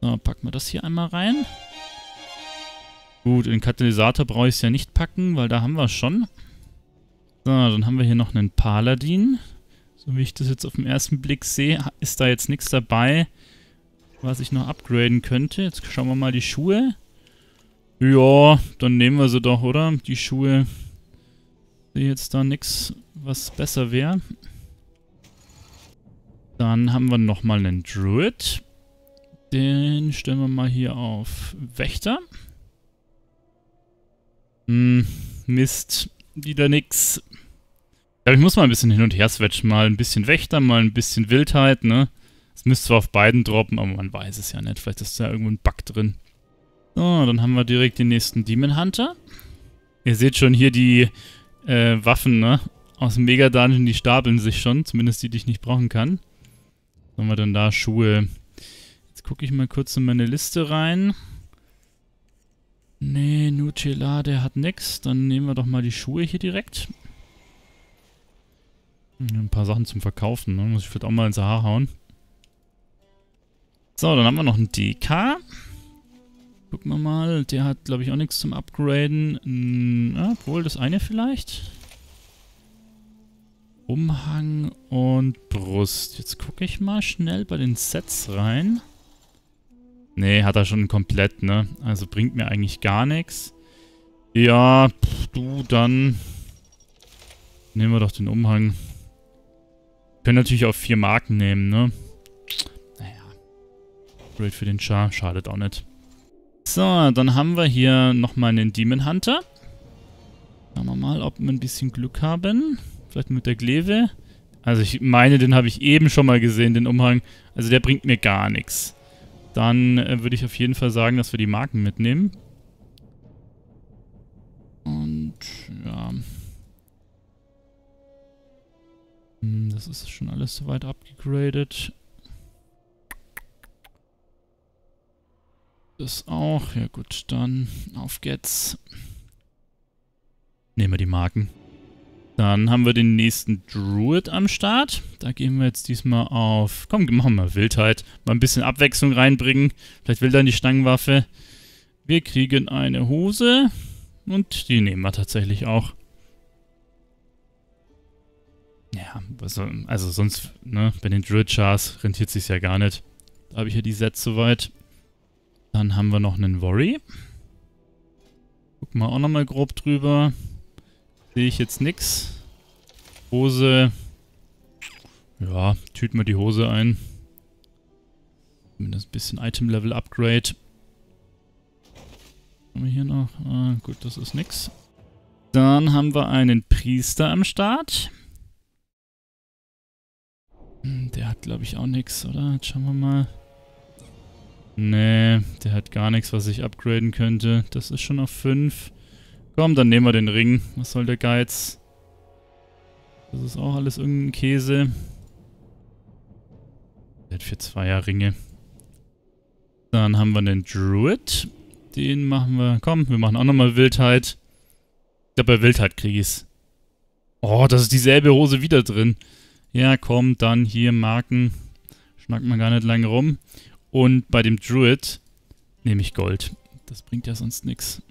So, packen wir das hier einmal rein. Gut, den Katalysator brauche ich es ja nicht packen, weil da haben wir schon. So, dann haben wir hier noch einen Paladin. So wie ich das jetzt auf den ersten Blick sehe, ist da jetzt nichts dabei, was ich noch upgraden könnte. Jetzt schauen wir mal die Schuhe. Ja, dann nehmen wir sie doch, oder? Die Schuhe. Sehe jetzt da nichts, was besser wäre. Dann haben wir nochmal einen Druid. Den stellen wir mal hier auf Wächter. Hm, Mist. Wieder nix. Ich glaube, ich muss mal ein bisschen hin und her switchen. Mal ein bisschen Wächter, mal ein bisschen Wildheit, ne? Es müsste zwar auf beiden droppen, aber man weiß es ja nicht. Vielleicht ist da irgendwo ein Bug drin. So, dann haben wir direkt den nächsten Demon Hunter. Ihr seht schon hier die äh, Waffen, ne? Aus dem Mega Dungeon, die stapeln sich schon. Zumindest die, die ich nicht brauchen kann. Was haben wir denn da? Schuhe. Jetzt gucke ich mal kurz in meine Liste rein. Nee, Nutella, der hat nix. Dann nehmen wir doch mal die Schuhe hier direkt. Ein paar Sachen zum Verkaufen, ne? Muss ich vielleicht auch mal ins Haar hauen. So, dann haben wir noch einen DK. Gucken wir mal. Der hat, glaube ich, auch nichts zum Upgraden. Hm, obwohl, das eine vielleicht. Umhang und Brust. Jetzt gucke ich mal schnell bei den Sets rein. Nee, hat er schon komplett, ne? Also bringt mir eigentlich gar nichts. Ja, pff, du, dann nehmen wir doch den Umhang. Können natürlich auch vier Marken nehmen, ne? Naja. Great für den Char, schadet auch nicht. So, dann haben wir hier nochmal einen Demon Hunter. Schauen wir mal, ob wir ein bisschen Glück haben. Vielleicht mit der Gleve. Also ich meine, den habe ich eben schon mal gesehen, den Umhang. Also der bringt mir gar nichts. Dann äh, würde ich auf jeden Fall sagen, dass wir die Marken mitnehmen. Und ja. Hm, das ist schon alles soweit abgegradet. Das auch. Ja gut, dann auf geht's. Nehmen wir die Marken. Dann haben wir den nächsten Druid am Start. Da gehen wir jetzt diesmal auf... Komm, machen wir mal Wildheit. Mal ein bisschen Abwechslung reinbringen. Vielleicht will dann die Stangenwaffe. Wir kriegen eine Hose. Und die nehmen wir tatsächlich auch. Ja, also, also sonst, ne, bei den Druid-Chars rentiert sich ja gar nicht. Da habe ich ja die Sets soweit. Dann haben wir noch einen Worry. Gucken wir auch nochmal grob drüber. Sehe ich jetzt nichts. Hose. Ja, tüten wir die Hose ein. Zumindest ein bisschen Item-Level-Upgrade. Haben wir hier noch? Ah, gut, das ist nix. Dann haben wir einen Priester am Start. Hm, der hat, glaube ich, auch nichts, oder? Jetzt schauen wir mal. Nee, der hat gar nichts, was ich upgraden könnte. Das ist schon auf 5. Komm, dann nehmen wir den Ring. Was soll der Geiz? Das ist auch alles irgendein Käse. Der hat für Zweier-Ringe. Dann haben wir einen Druid. Den machen wir... Komm, wir machen auch nochmal Wildheit. Ich glaube, bei Wildheit kriege ich es. Oh, das ist dieselbe Hose wieder drin. Ja, komm, dann hier Marken. Schnackt man gar nicht lange rum. Und bei dem Druid nehme ich Gold. Das bringt ja sonst nichts.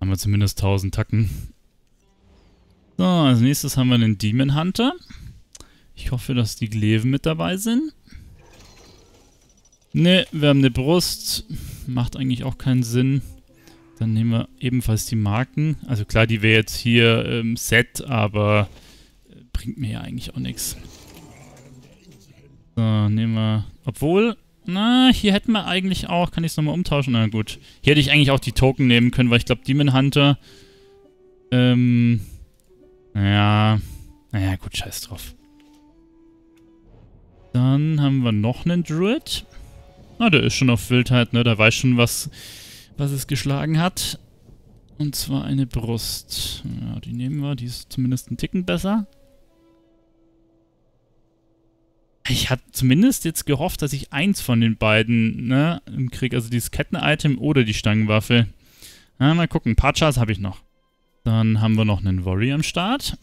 Haben wir zumindest 1000 Tacken. So, als nächstes haben wir einen Demon Hunter. Ich hoffe, dass die Gleven mit dabei sind. Ne, wir haben eine Brust. Macht eigentlich auch keinen Sinn. Dann nehmen wir ebenfalls die Marken. Also klar, die wäre jetzt hier ähm, Set, aber äh, bringt mir ja eigentlich auch nichts. So, nehmen wir... Obwohl, na, hier hätten wir eigentlich auch... Kann ich es nochmal umtauschen? Na gut. Hier hätte ich eigentlich auch die Token nehmen können, weil ich glaube, Demon Hunter... Ähm... Ja... Naja, gut, scheiß drauf. Dann haben wir noch einen Druid. Ah, der ist schon auf Wildheit, ne? Der weiß schon, was, was es geschlagen hat. Und zwar eine Brust. Ja, die nehmen wir. Die ist zumindest einen Ticken besser. Ich hatte zumindest jetzt gehofft, dass ich eins von den beiden ne, kriege. Also dieses Ketten-Item oder die Stangenwaffe. Na, mal gucken. Ein paar Chars habe ich noch. Dann haben wir noch einen Worry am Start.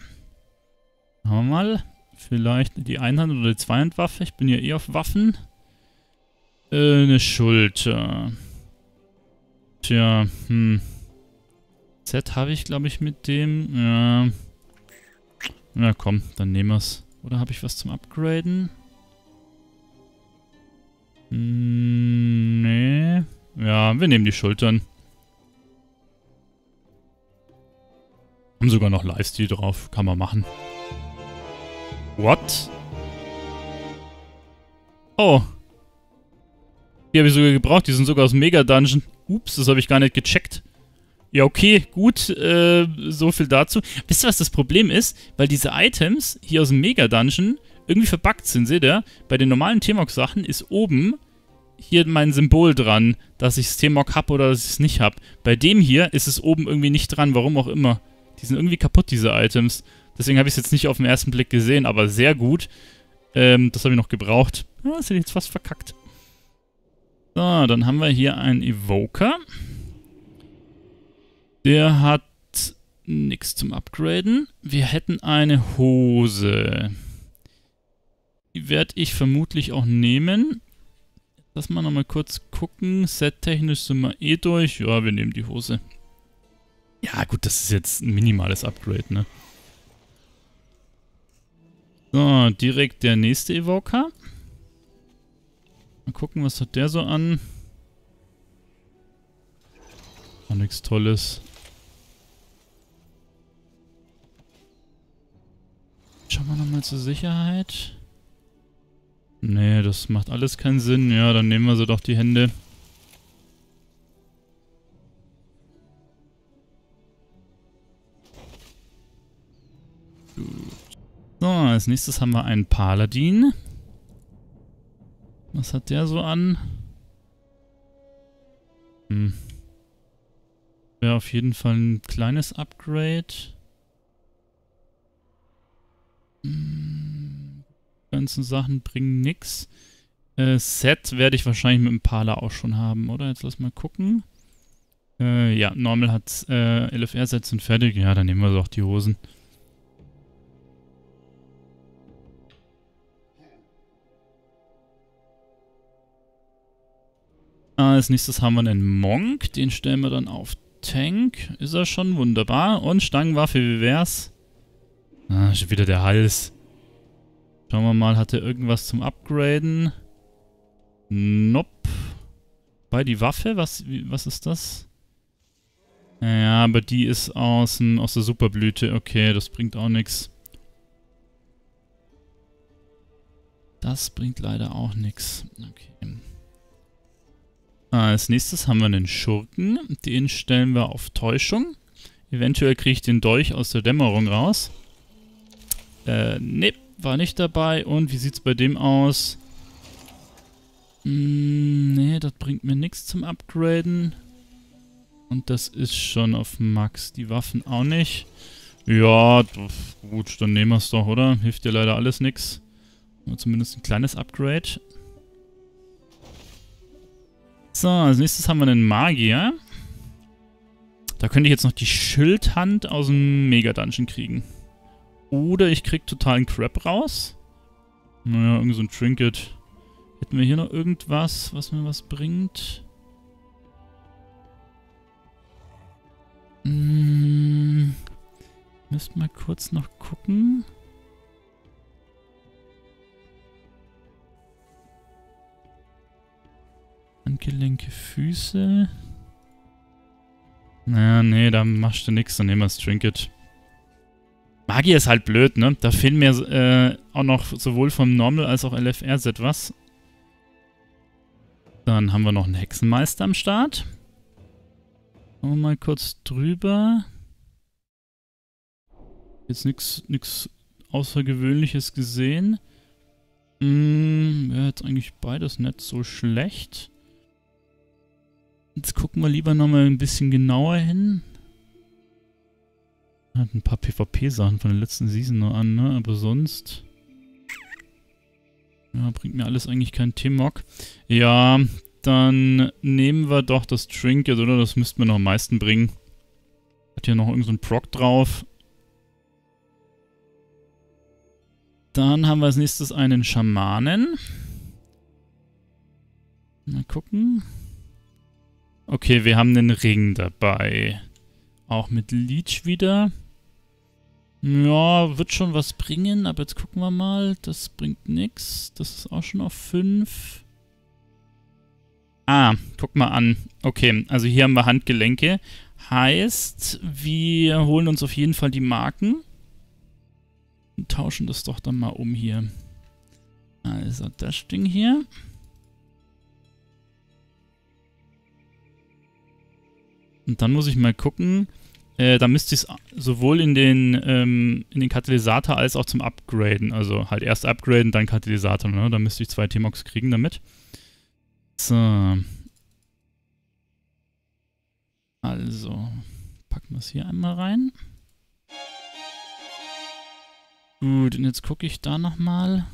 Haben wir mal. Vielleicht die Einhand- oder die Zweihandwaffe. Ich bin ja eh auf Waffen. Äh, eine Schulter. Tja, hm. Z habe ich, glaube ich, mit dem. Ja. Na komm, dann nehmen wir es. Oder habe ich was zum Upgraden? Hm, nee. Ja, wir nehmen die Schultern. Haben sogar noch Lifesteal drauf. Kann man machen. What? Oh. Die habe ich sogar gebraucht. Die sind sogar aus dem Mega-Dungeon. Ups, das habe ich gar nicht gecheckt. Ja, okay, gut, äh, so viel dazu. Wisst ihr, was das Problem ist? Weil diese Items hier aus dem Mega-Dungeon irgendwie verbuggt sind, seht ihr? Bei den normalen T-Mog-Sachen ist oben hier mein Symbol dran, dass ich T-Mog habe oder dass ich es nicht habe. Bei dem hier ist es oben irgendwie nicht dran, warum auch immer. Die sind irgendwie kaputt, diese Items. Deswegen habe ich es jetzt nicht auf den ersten Blick gesehen, aber sehr gut. Ähm, das habe ich noch gebraucht. Ja, das hätte ich jetzt fast verkackt. So, dann haben wir hier einen Evoker. Der hat nichts zum Upgraden. Wir hätten eine Hose. Die werde ich vermutlich auch nehmen. Lass mal nochmal kurz gucken. Set-technisch sind wir eh durch. Ja, wir nehmen die Hose. Ja, gut, das ist jetzt ein minimales Upgrade, ne? So, direkt der nächste Evoker. Mal gucken, was hat der so an. War nichts Tolles. Schauen wir nochmal zur Sicherheit. Nee, das macht alles keinen Sinn. Ja, dann nehmen wir so doch die Hände. So, als nächstes haben wir einen Paladin. Was hat der so an? Hm. Wäre auf jeden Fall ein kleines Upgrade. Hm. Ganzen Sachen bringen nix. Äh, Set werde ich wahrscheinlich mit dem Pala auch schon haben, oder? Jetzt lass mal gucken. Äh, ja, Normal hat äh, LFR-Sets sind fertig. Ja, dann nehmen wir doch die Hosen. Als nächstes haben wir einen Monk. Den stellen wir dann auf Tank. Ist er schon wunderbar. Und Stangenwaffe, wie wär's? Ah, schon wieder der Hals. Schauen wir mal, hat er irgendwas zum Upgraden? Nope. Bei die Waffe, was, was ist das? Ja, aber die ist aus, aus der Superblüte. Okay, das bringt auch nichts. Das bringt leider auch nichts. Okay. Als nächstes haben wir einen Schurken. Den stellen wir auf Täuschung. Eventuell kriege ich den Dolch aus der Dämmerung raus. Äh, ne, war nicht dabei. Und wie sieht's bei dem aus? Hm, ne, das bringt mir nichts zum Upgraden. Und das ist schon auf Max. Die Waffen auch nicht. Ja, gut, dann nehmen wir es doch, oder? Hilft dir leider alles nichts. Zumindest ein kleines Upgrade. So, als nächstes haben wir einen Magier. Da könnte ich jetzt noch die Schildhand aus dem Mega-Dungeon kriegen. Oder ich krieg totalen Crap raus. Naja, irgend so ein Trinket. Hätten wir hier noch irgendwas, was mir was bringt? Hm. Müsst mal kurz noch gucken. Handgelenke, Füße. Naja, nee, da machst du nichts, dann nehmen wir das Trinket. Magier ist halt blöd, ne? Da fehlen mir äh, auch noch sowohl vom Normal als auch LFR-Set was. Dann haben wir noch einen Hexenmeister am Start. Schauen wir mal kurz drüber. Jetzt nichts Außergewöhnliches gesehen. Hm, wäre jetzt eigentlich beides nicht so schlecht. Jetzt gucken wir lieber nochmal ein bisschen genauer hin. Hat ein paar PvP-Sachen von der letzten Season noch an, ne? Aber sonst... Ja, bringt mir alles eigentlich kein T-Mog. Ja, dann nehmen wir doch das Trinket, oder? Das müssten wir noch am meisten bringen. Hat hier noch irgendein so Proc drauf. Dann haben wir als nächstes einen Schamanen. Mal gucken. Okay, wir haben den Ring dabei. Auch mit Leech wieder. Ja, wird schon was bringen, aber jetzt gucken wir mal. Das bringt nichts. Das ist auch schon auf 5. Ah, guck mal an. Okay, also hier haben wir Handgelenke. Heißt, wir holen uns auf jeden Fall die Marken. Und tauschen das doch dann mal um hier. Also das Ding hier. Und dann muss ich mal gucken. Äh, da müsste ich es sowohl in den, ähm, in den Katalysator als auch zum Upgraden. Also halt erst upgraden, dann Katalysator. Ne? Da müsste ich zwei T-Mox kriegen damit. So. Also, packen wir es hier einmal rein. Gut, und jetzt gucke ich da nochmal.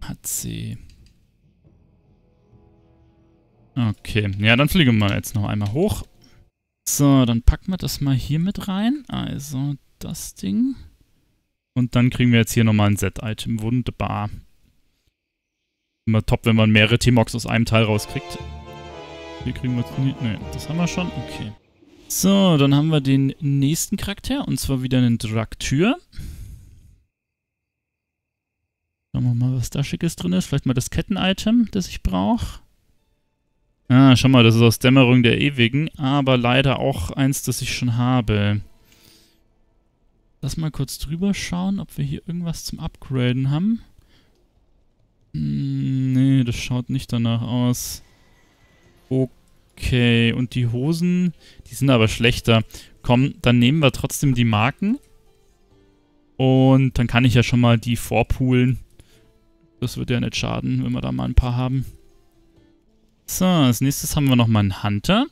Hat sie. Okay, ja, dann fliegen wir jetzt noch einmal hoch. So, dann packen wir das mal hier mit rein. Also, das Ding. Und dann kriegen wir jetzt hier nochmal ein Set-Item. Wunderbar. Immer top, wenn man mehrere T-Mox aus einem Teil rauskriegt. Hier kriegen wir... Nee, nee, das haben wir schon. Okay. So, dann haben wir den nächsten Charakter. Und zwar wieder einen Draktür. Schauen wir mal, was da Schickes drin ist. Vielleicht mal das Ketten-Item, das ich brauche. Ah, schau mal, das ist aus Dämmerung der Ewigen, aber leider auch eins, das ich schon habe. Lass mal kurz drüber schauen, ob wir hier irgendwas zum Upgraden haben. Hm, nee, das schaut nicht danach aus. Okay, und die Hosen, die sind aber schlechter. Komm, dann nehmen wir trotzdem die Marken. Und dann kann ich ja schon mal die vorpoolen. Das wird ja nicht schaden, wenn wir da mal ein paar haben. So, als nächstes haben wir nochmal einen Hunter.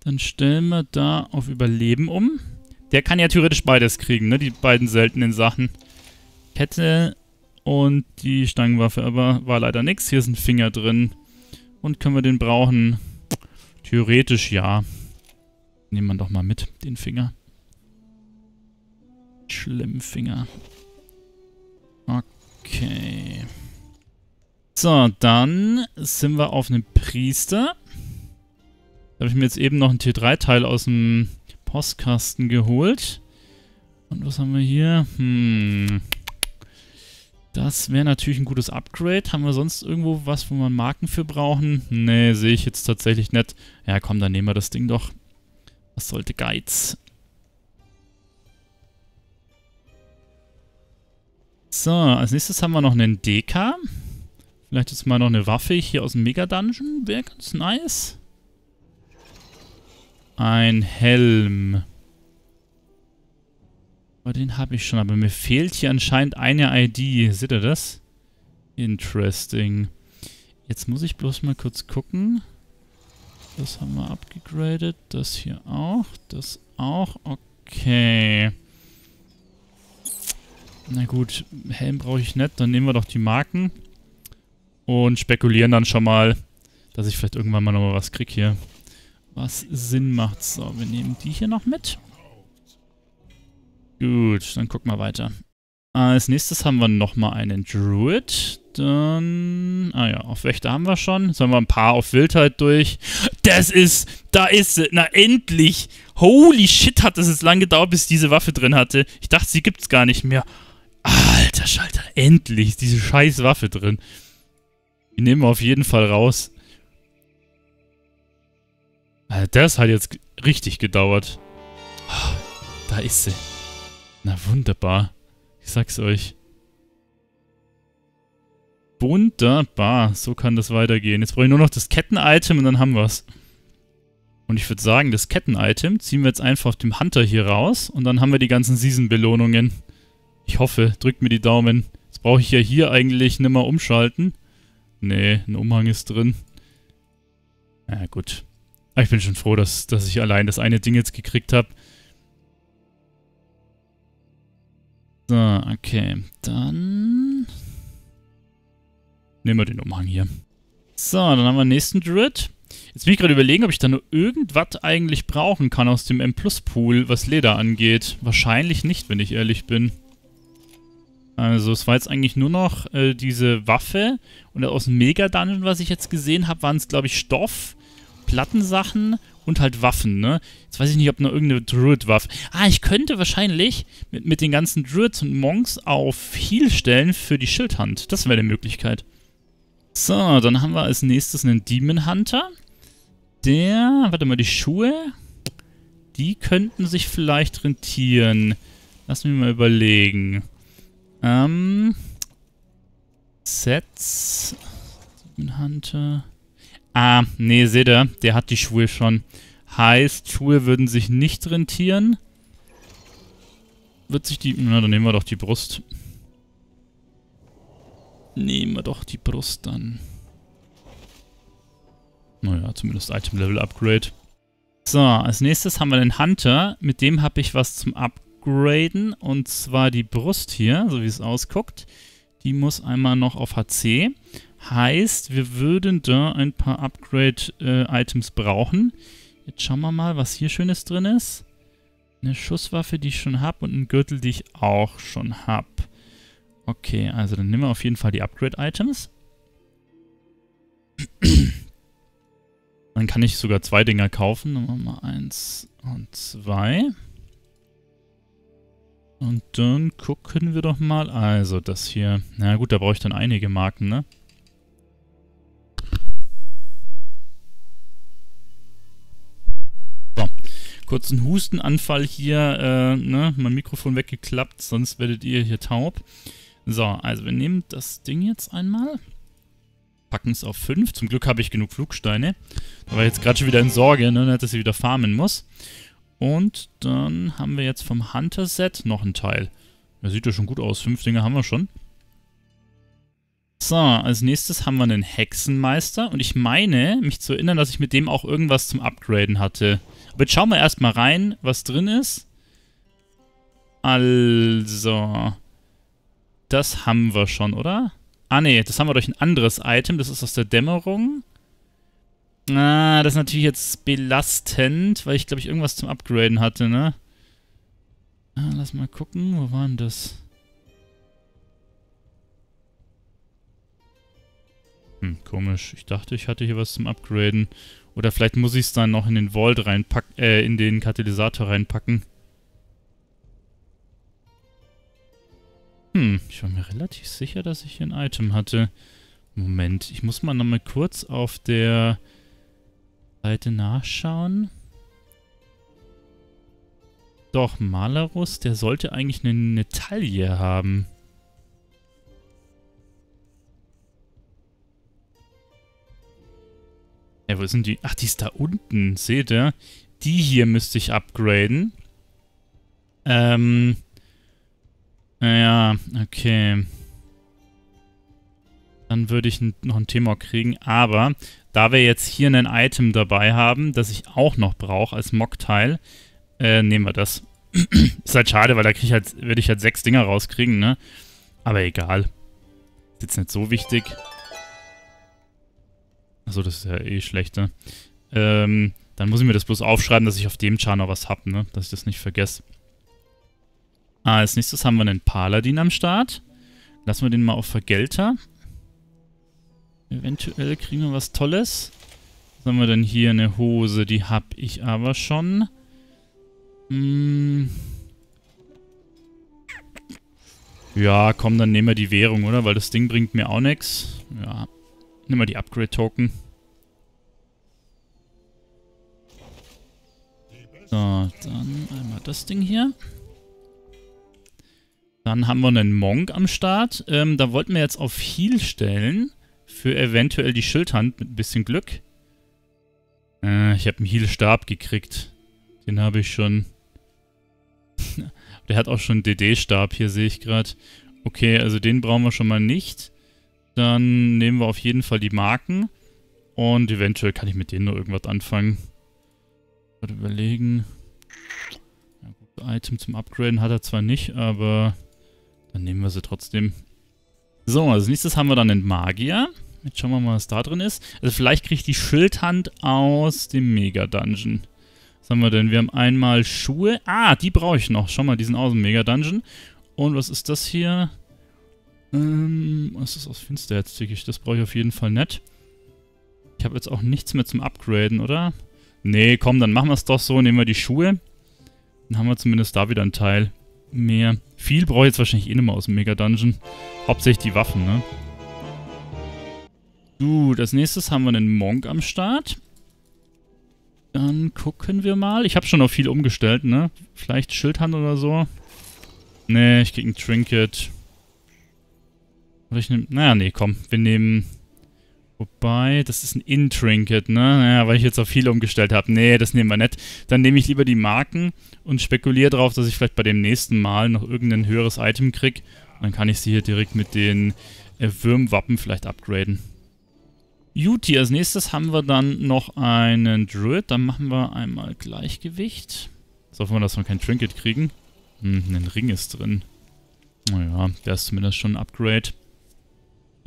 Dann stellen wir da auf Überleben um. Der kann ja theoretisch beides kriegen, ne? Die beiden seltenen Sachen. Kette und die Stangenwaffe, aber war leider nichts. Hier ist ein Finger drin. Und können wir den brauchen? Theoretisch ja. Nehmen wir doch mal mit, den Finger. Schlimm Finger. Okay. So, dann sind wir auf einem Priester. Da habe ich mir jetzt eben noch ein T3-Teil aus dem Postkasten geholt. Und was haben wir hier? Hm. Das wäre natürlich ein gutes Upgrade. Haben wir sonst irgendwo was, wo wir Marken für brauchen? Nee, sehe ich jetzt tatsächlich nicht. Ja, komm, dann nehmen wir das Ding doch. Was sollte Geiz? So, als nächstes haben wir noch einen DK. Vielleicht jetzt mal noch eine Waffe hier aus dem Mega-Dungeon. Wäre ganz nice. Ein Helm. Aber den habe ich schon. Aber mir fehlt hier anscheinend eine ID. Seht ihr das? Interesting. Jetzt muss ich bloß mal kurz gucken. Das haben wir abgegradet. Das hier auch. Das auch. Okay. Na gut, Helm brauche ich nicht. Dann nehmen wir doch die Marken. Und spekulieren dann schon mal, dass ich vielleicht irgendwann mal nochmal was krieg hier. Was Sinn macht. So, wir nehmen die hier noch mit. Gut, dann gucken wir weiter. Als nächstes haben wir nochmal einen Druid. Dann, ah ja, auf Wächter haben wir schon. Jetzt haben wir ein paar auf Wildheit durch. Das ist, da ist sie. Na endlich. Holy shit, hat das jetzt lang gedauert, bis ich diese Waffe drin hatte. Ich dachte, sie gibt's gar nicht mehr. Alter Schalter, endlich ist diese scheiß Waffe drin. Die nehmen wir auf jeden Fall raus. Also das hat jetzt richtig gedauert. Da ist sie. Na wunderbar. Ich sag's euch. Wunderbar. So kann das weitergehen. Jetzt brauche ich nur noch das Ketten-Item und dann haben wir's. Und ich würde sagen, das Ketten-Item ziehen wir jetzt einfach auf dem Hunter hier raus und dann haben wir die ganzen Season-Belohnungen. Ich hoffe, drückt mir die Daumen. Jetzt brauche ich ja hier eigentlich nimmer umschalten. Nee, ein Umhang ist drin. Ja, gut. Aber ich bin schon froh, dass, dass ich allein das eine Ding jetzt gekriegt habe. So, okay. Dann... Nehmen wir den Umhang hier. So, dann haben wir den nächsten Druid. Jetzt bin ich gerade überlegen, ob ich da nur irgendwas eigentlich brauchen kann aus dem M-Plus-Pool, was Leder angeht. Wahrscheinlich nicht, wenn ich ehrlich bin. Also es war jetzt eigentlich nur noch äh, diese Waffe und aus dem Mega-Dungeon, was ich jetzt gesehen habe, waren es glaube ich Stoff, Plattensachen und halt Waffen, ne? Jetzt weiß ich nicht, ob noch irgendeine Druid-Waffe... Ah, ich könnte wahrscheinlich mit, mit den ganzen Druids und Monks auf Heal stellen für die Schildhand. Das wäre eine Möglichkeit. So, dann haben wir als nächstes einen Demon Hunter. Der, warte mal, die Schuhe, die könnten sich vielleicht rentieren. Lass mich mal überlegen. Ähm, Sets. Hunter. Ah, nee, seht ihr, der hat die Schuhe schon. Heißt, Schuhe würden sich nicht rentieren. Wird sich die... Na, dann nehmen wir doch die Brust. Nehmen wir doch die Brust dann. Naja, zumindest Item Level Upgrade. So, als nächstes haben wir den Hunter. Mit dem habe ich was zum Upgraden. Und zwar die Brust hier, so wie es ausguckt. Die muss einmal noch auf HC. Heißt, wir würden da ein paar Upgrade-Items äh, brauchen. Jetzt schauen wir mal, was hier Schönes drin ist. Eine Schusswaffe, die ich schon habe und einen Gürtel, die ich auch schon habe. Okay, also dann nehmen wir auf jeden Fall die Upgrade-Items. dann kann ich sogar zwei Dinger kaufen. Dann wir mal eins und zwei. Und dann gucken wir doch mal. Also das hier. Na gut, da brauche ich dann einige Marken, ne? So. Kurzen Hustenanfall hier, äh, ne? Mein Mikrofon weggeklappt, sonst werdet ihr hier taub. So, also wir nehmen das Ding jetzt einmal. Packen es auf 5. Zum Glück habe ich genug Flugsteine. Da war ich jetzt gerade schon wieder in Sorge, ne? Dass ich wieder farmen muss. Und dann haben wir jetzt vom Hunter-Set noch ein Teil. Das sieht ja schon gut aus. Fünf Dinge haben wir schon. So, als nächstes haben wir einen Hexenmeister. Und ich meine, mich zu erinnern, dass ich mit dem auch irgendwas zum Upgraden hatte. Aber jetzt schauen wir erstmal rein, was drin ist. Also, das haben wir schon, oder? Ah, nee, das haben wir durch ein anderes Item. Das ist aus der Dämmerung. Ah, das ist natürlich jetzt belastend, weil ich, glaube ich, irgendwas zum Upgraden hatte, ne? Ah, lass mal gucken. Wo war denn das? Hm, komisch. Ich dachte, ich hatte hier was zum Upgraden. Oder vielleicht muss ich es dann noch in den Vault reinpacken, äh, in den Katalysator reinpacken. Hm, ich war mir relativ sicher, dass ich hier ein Item hatte. Moment, ich muss mal nochmal kurz auf der Seite nachschauen. Doch, Malerus, der sollte eigentlich eine, eine Taille haben. Ja, wo sind die? Ach, die ist da unten. Seht ihr? Die hier müsste ich upgraden. Ähm, ja, okay. Dann würde ich noch ein Thema kriegen. Aber da wir jetzt hier ein Item dabei haben, das ich auch noch brauche als Mockteil, äh, nehmen wir das. [clears throat] ist halt schade, weil da ich halt, würde ich halt sechs Dinger rauskriegen, ne? Aber egal. Ist jetzt nicht so wichtig. Achso, das ist ja eh schlechter. Ähm, dann muss ich mir das bloß aufschreiben, dass ich auf dem Char noch was habe, ne? Dass ich das nicht vergesse. Ah, als nächstes haben wir einen Paladin am Start. Lassen wir den mal auf Vergelter. Eventuell kriegen wir was Tolles. Was haben wir denn hier? Eine Hose, die habe ich aber schon. Hm. Ja, komm, dann nehmen wir die Währung, oder? Weil das Ding bringt mir auch nichts. Ja, nehmen wir die Upgrade-Token. So, dann einmal das Ding hier. Dann haben wir einen Monk am Start. Ähm, da wollten wir jetzt auf Heal stellen. Für eventuell die Schildhand mit ein bisschen Glück. Äh, ich habe einen Heal-Stab gekriegt. Den habe ich schon. [laughs] Der hat auch schon DD-Stab, hier sehe ich gerade. Okay, also den brauchen wir schon mal nicht. Dann nehmen wir auf jeden Fall die Marken. Und eventuell kann ich mit denen noch irgendwas anfangen. Ich überlegen. Ja, gut, Item zum Upgraden hat er zwar nicht, aber dann nehmen wir sie trotzdem. So, als nächstes haben wir dann den Magier. Jetzt schauen wir mal, was da drin ist. Also vielleicht kriege ich die Schildhand aus dem Mega-Dungeon. Was haben wir denn? Wir haben einmal Schuhe. Ah, die brauche ich noch. Schau mal, die sind aus dem Mega-Dungeon. Und was ist das hier? Ähm, was ist aus Finsterherztückisch? Das brauche ich auf jeden Fall nicht. Ich habe jetzt auch nichts mehr zum Upgraden, oder? Nee, komm, dann machen wir es doch so. Nehmen wir die Schuhe. Dann haben wir zumindest da wieder einen Teil mehr. Viel brauche ich jetzt wahrscheinlich eh nicht mehr aus dem Mega-Dungeon. Hauptsächlich die Waffen, ne? Gut, als nächstes haben wir einen Monk am Start. Dann gucken wir mal. Ich habe schon noch viel umgestellt, ne? Vielleicht Schildhand oder so. Ne, ich krieg ein Trinket. Oder ich nehme... Naja, nee, komm. Wir nehmen Wobei, das ist ein In-Trinket, ne? Naja, weil ich jetzt auf viele umgestellt habe. Nee, das nehmen wir nicht. Dann nehme ich lieber die Marken und spekuliere darauf, dass ich vielleicht bei dem nächsten Mal noch irgendein höheres Item kriege. Dann kann ich sie hier direkt mit den äh, Würmwappen vielleicht upgraden. Juti, als nächstes haben wir dann noch einen Druid. Dann machen wir einmal Gleichgewicht. Jetzt hoffen wir, dass wir kein Trinket kriegen. Hm, ein Ring ist drin. Naja, der ist zumindest schon ein Upgrade.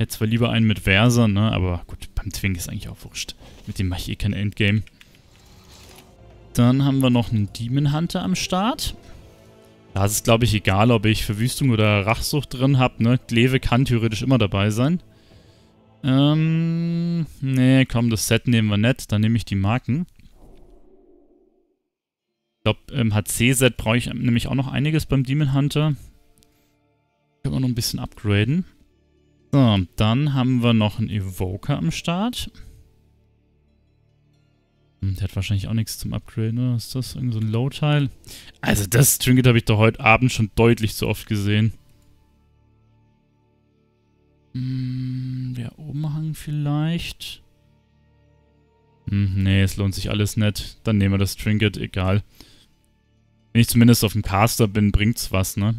Hätte zwar lieber einen mit Versa, ne, aber gut, beim Twink ist eigentlich auch wurscht. Mit dem mache ich eh kein Endgame. Dann haben wir noch einen Demon Hunter am Start. Da ist es, glaube ich, egal, ob ich Verwüstung oder Rachsucht drin habe, ne. Kleve kann theoretisch immer dabei sein. Ähm, nee, komm, das Set nehmen wir nicht. Dann nehme ich die Marken. Ich glaube, im HC-Set brauche ich nämlich auch noch einiges beim Demon Hunter. Können wir noch ein bisschen upgraden. So, dann haben wir noch einen Evoker am Start. Hm, der hat wahrscheinlich auch nichts zum Upgraden, oder? Ist das irgend so ein Low-Teil? Also das Trinket habe ich doch heute Abend schon deutlich zu oft gesehen. Hm, der Umhang vielleicht? Hm, nee, es lohnt sich alles nicht. Dann nehmen wir das Trinket, egal. Wenn ich zumindest auf dem Caster bin, bringt's was, ne?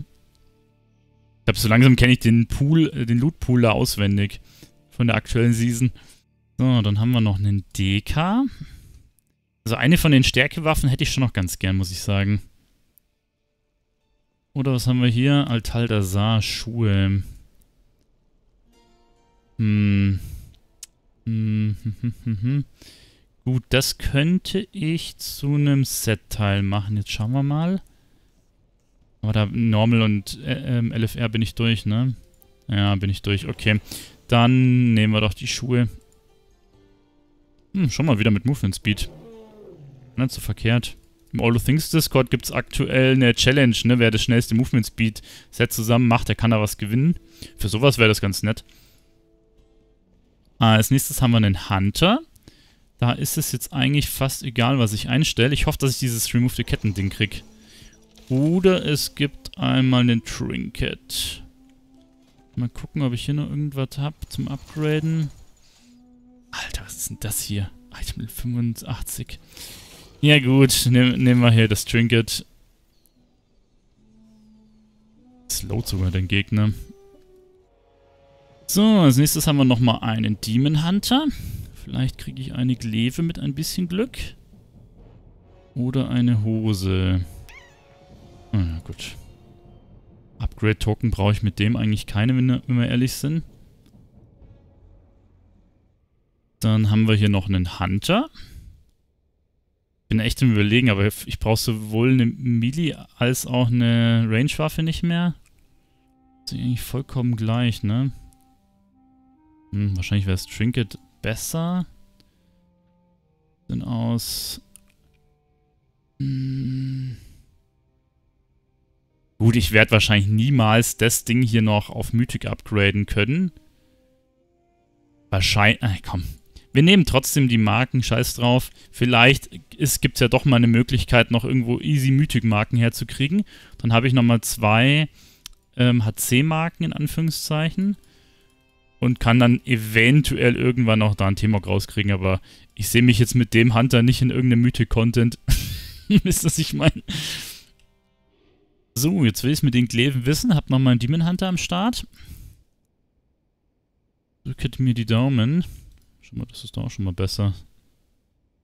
Ich glaube, so langsam kenne ich den Pool, äh, den Loot-Pool da auswendig. Von der aktuellen Season. So, dann haben wir noch einen DK. Also eine von den Stärkewaffen hätte ich schon noch ganz gern, muss ich sagen. Oder was haben wir hier? Altaldasar, Schuhe. Hm. Hm, hm, hm, hm, hm. Gut, das könnte ich zu einem Set-Teil machen. Jetzt schauen wir mal. Aber da Normal und äh, ähm, LFR bin ich durch, ne? Ja, bin ich durch. Okay. Dann nehmen wir doch die Schuhe. Hm, schon mal wieder mit Movement Speed. Nicht so verkehrt. Im All the Things Discord gibt es aktuell eine Challenge, ne? Wer das schnellste Movement Speed Set zusammen macht, der kann da was gewinnen. Für sowas wäre das ganz nett. Ah, als nächstes haben wir einen Hunter. Da ist es jetzt eigentlich fast egal, was ich einstelle. Ich hoffe, dass ich dieses Remove the Ketten-Ding kriege. Oder es gibt einmal einen Trinket. Mal gucken, ob ich hier noch irgendwas habe zum Upgraden. Alter, was ist denn das hier? Item 85. Ja gut, nehm, nehmen wir hier das Trinket. Slowt sogar den Gegner. So, als nächstes haben wir nochmal einen Demon Hunter. Vielleicht kriege ich eine Gleve mit ein bisschen Glück. Oder eine Hose. Ah, ja, gut. Upgrade-Token brauche ich mit dem eigentlich keine, wenn, wenn wir ehrlich sind. Dann haben wir hier noch einen Hunter. Bin echt im Überlegen, aber ich brauche sowohl eine Melee als auch eine Range-Waffe nicht mehr. Das ist eigentlich vollkommen gleich, ne? Hm, wahrscheinlich wäre das Trinket besser. Denn aus... Hm. Gut, ich werde wahrscheinlich niemals das Ding hier noch auf Mythic upgraden können. Wahrscheinlich... Äh, komm. Wir nehmen trotzdem die Marken, scheiß drauf. Vielleicht gibt es ja doch mal eine Möglichkeit, noch irgendwo easy Mythic-Marken herzukriegen. Dann habe ich nochmal zwei ähm, HC-Marken in Anführungszeichen und kann dann eventuell irgendwann noch da ein Thema rauskriegen, aber ich sehe mich jetzt mit dem Hunter nicht in irgendeinem Mythic-Content. [laughs] Wisst ihr, was ich meine? So, jetzt will ich es mit den Kleven wissen. Hab nochmal einen Demon Hunter am Start. Drückt mir die Daumen. Schon mal, das ist doch auch schon mal besser.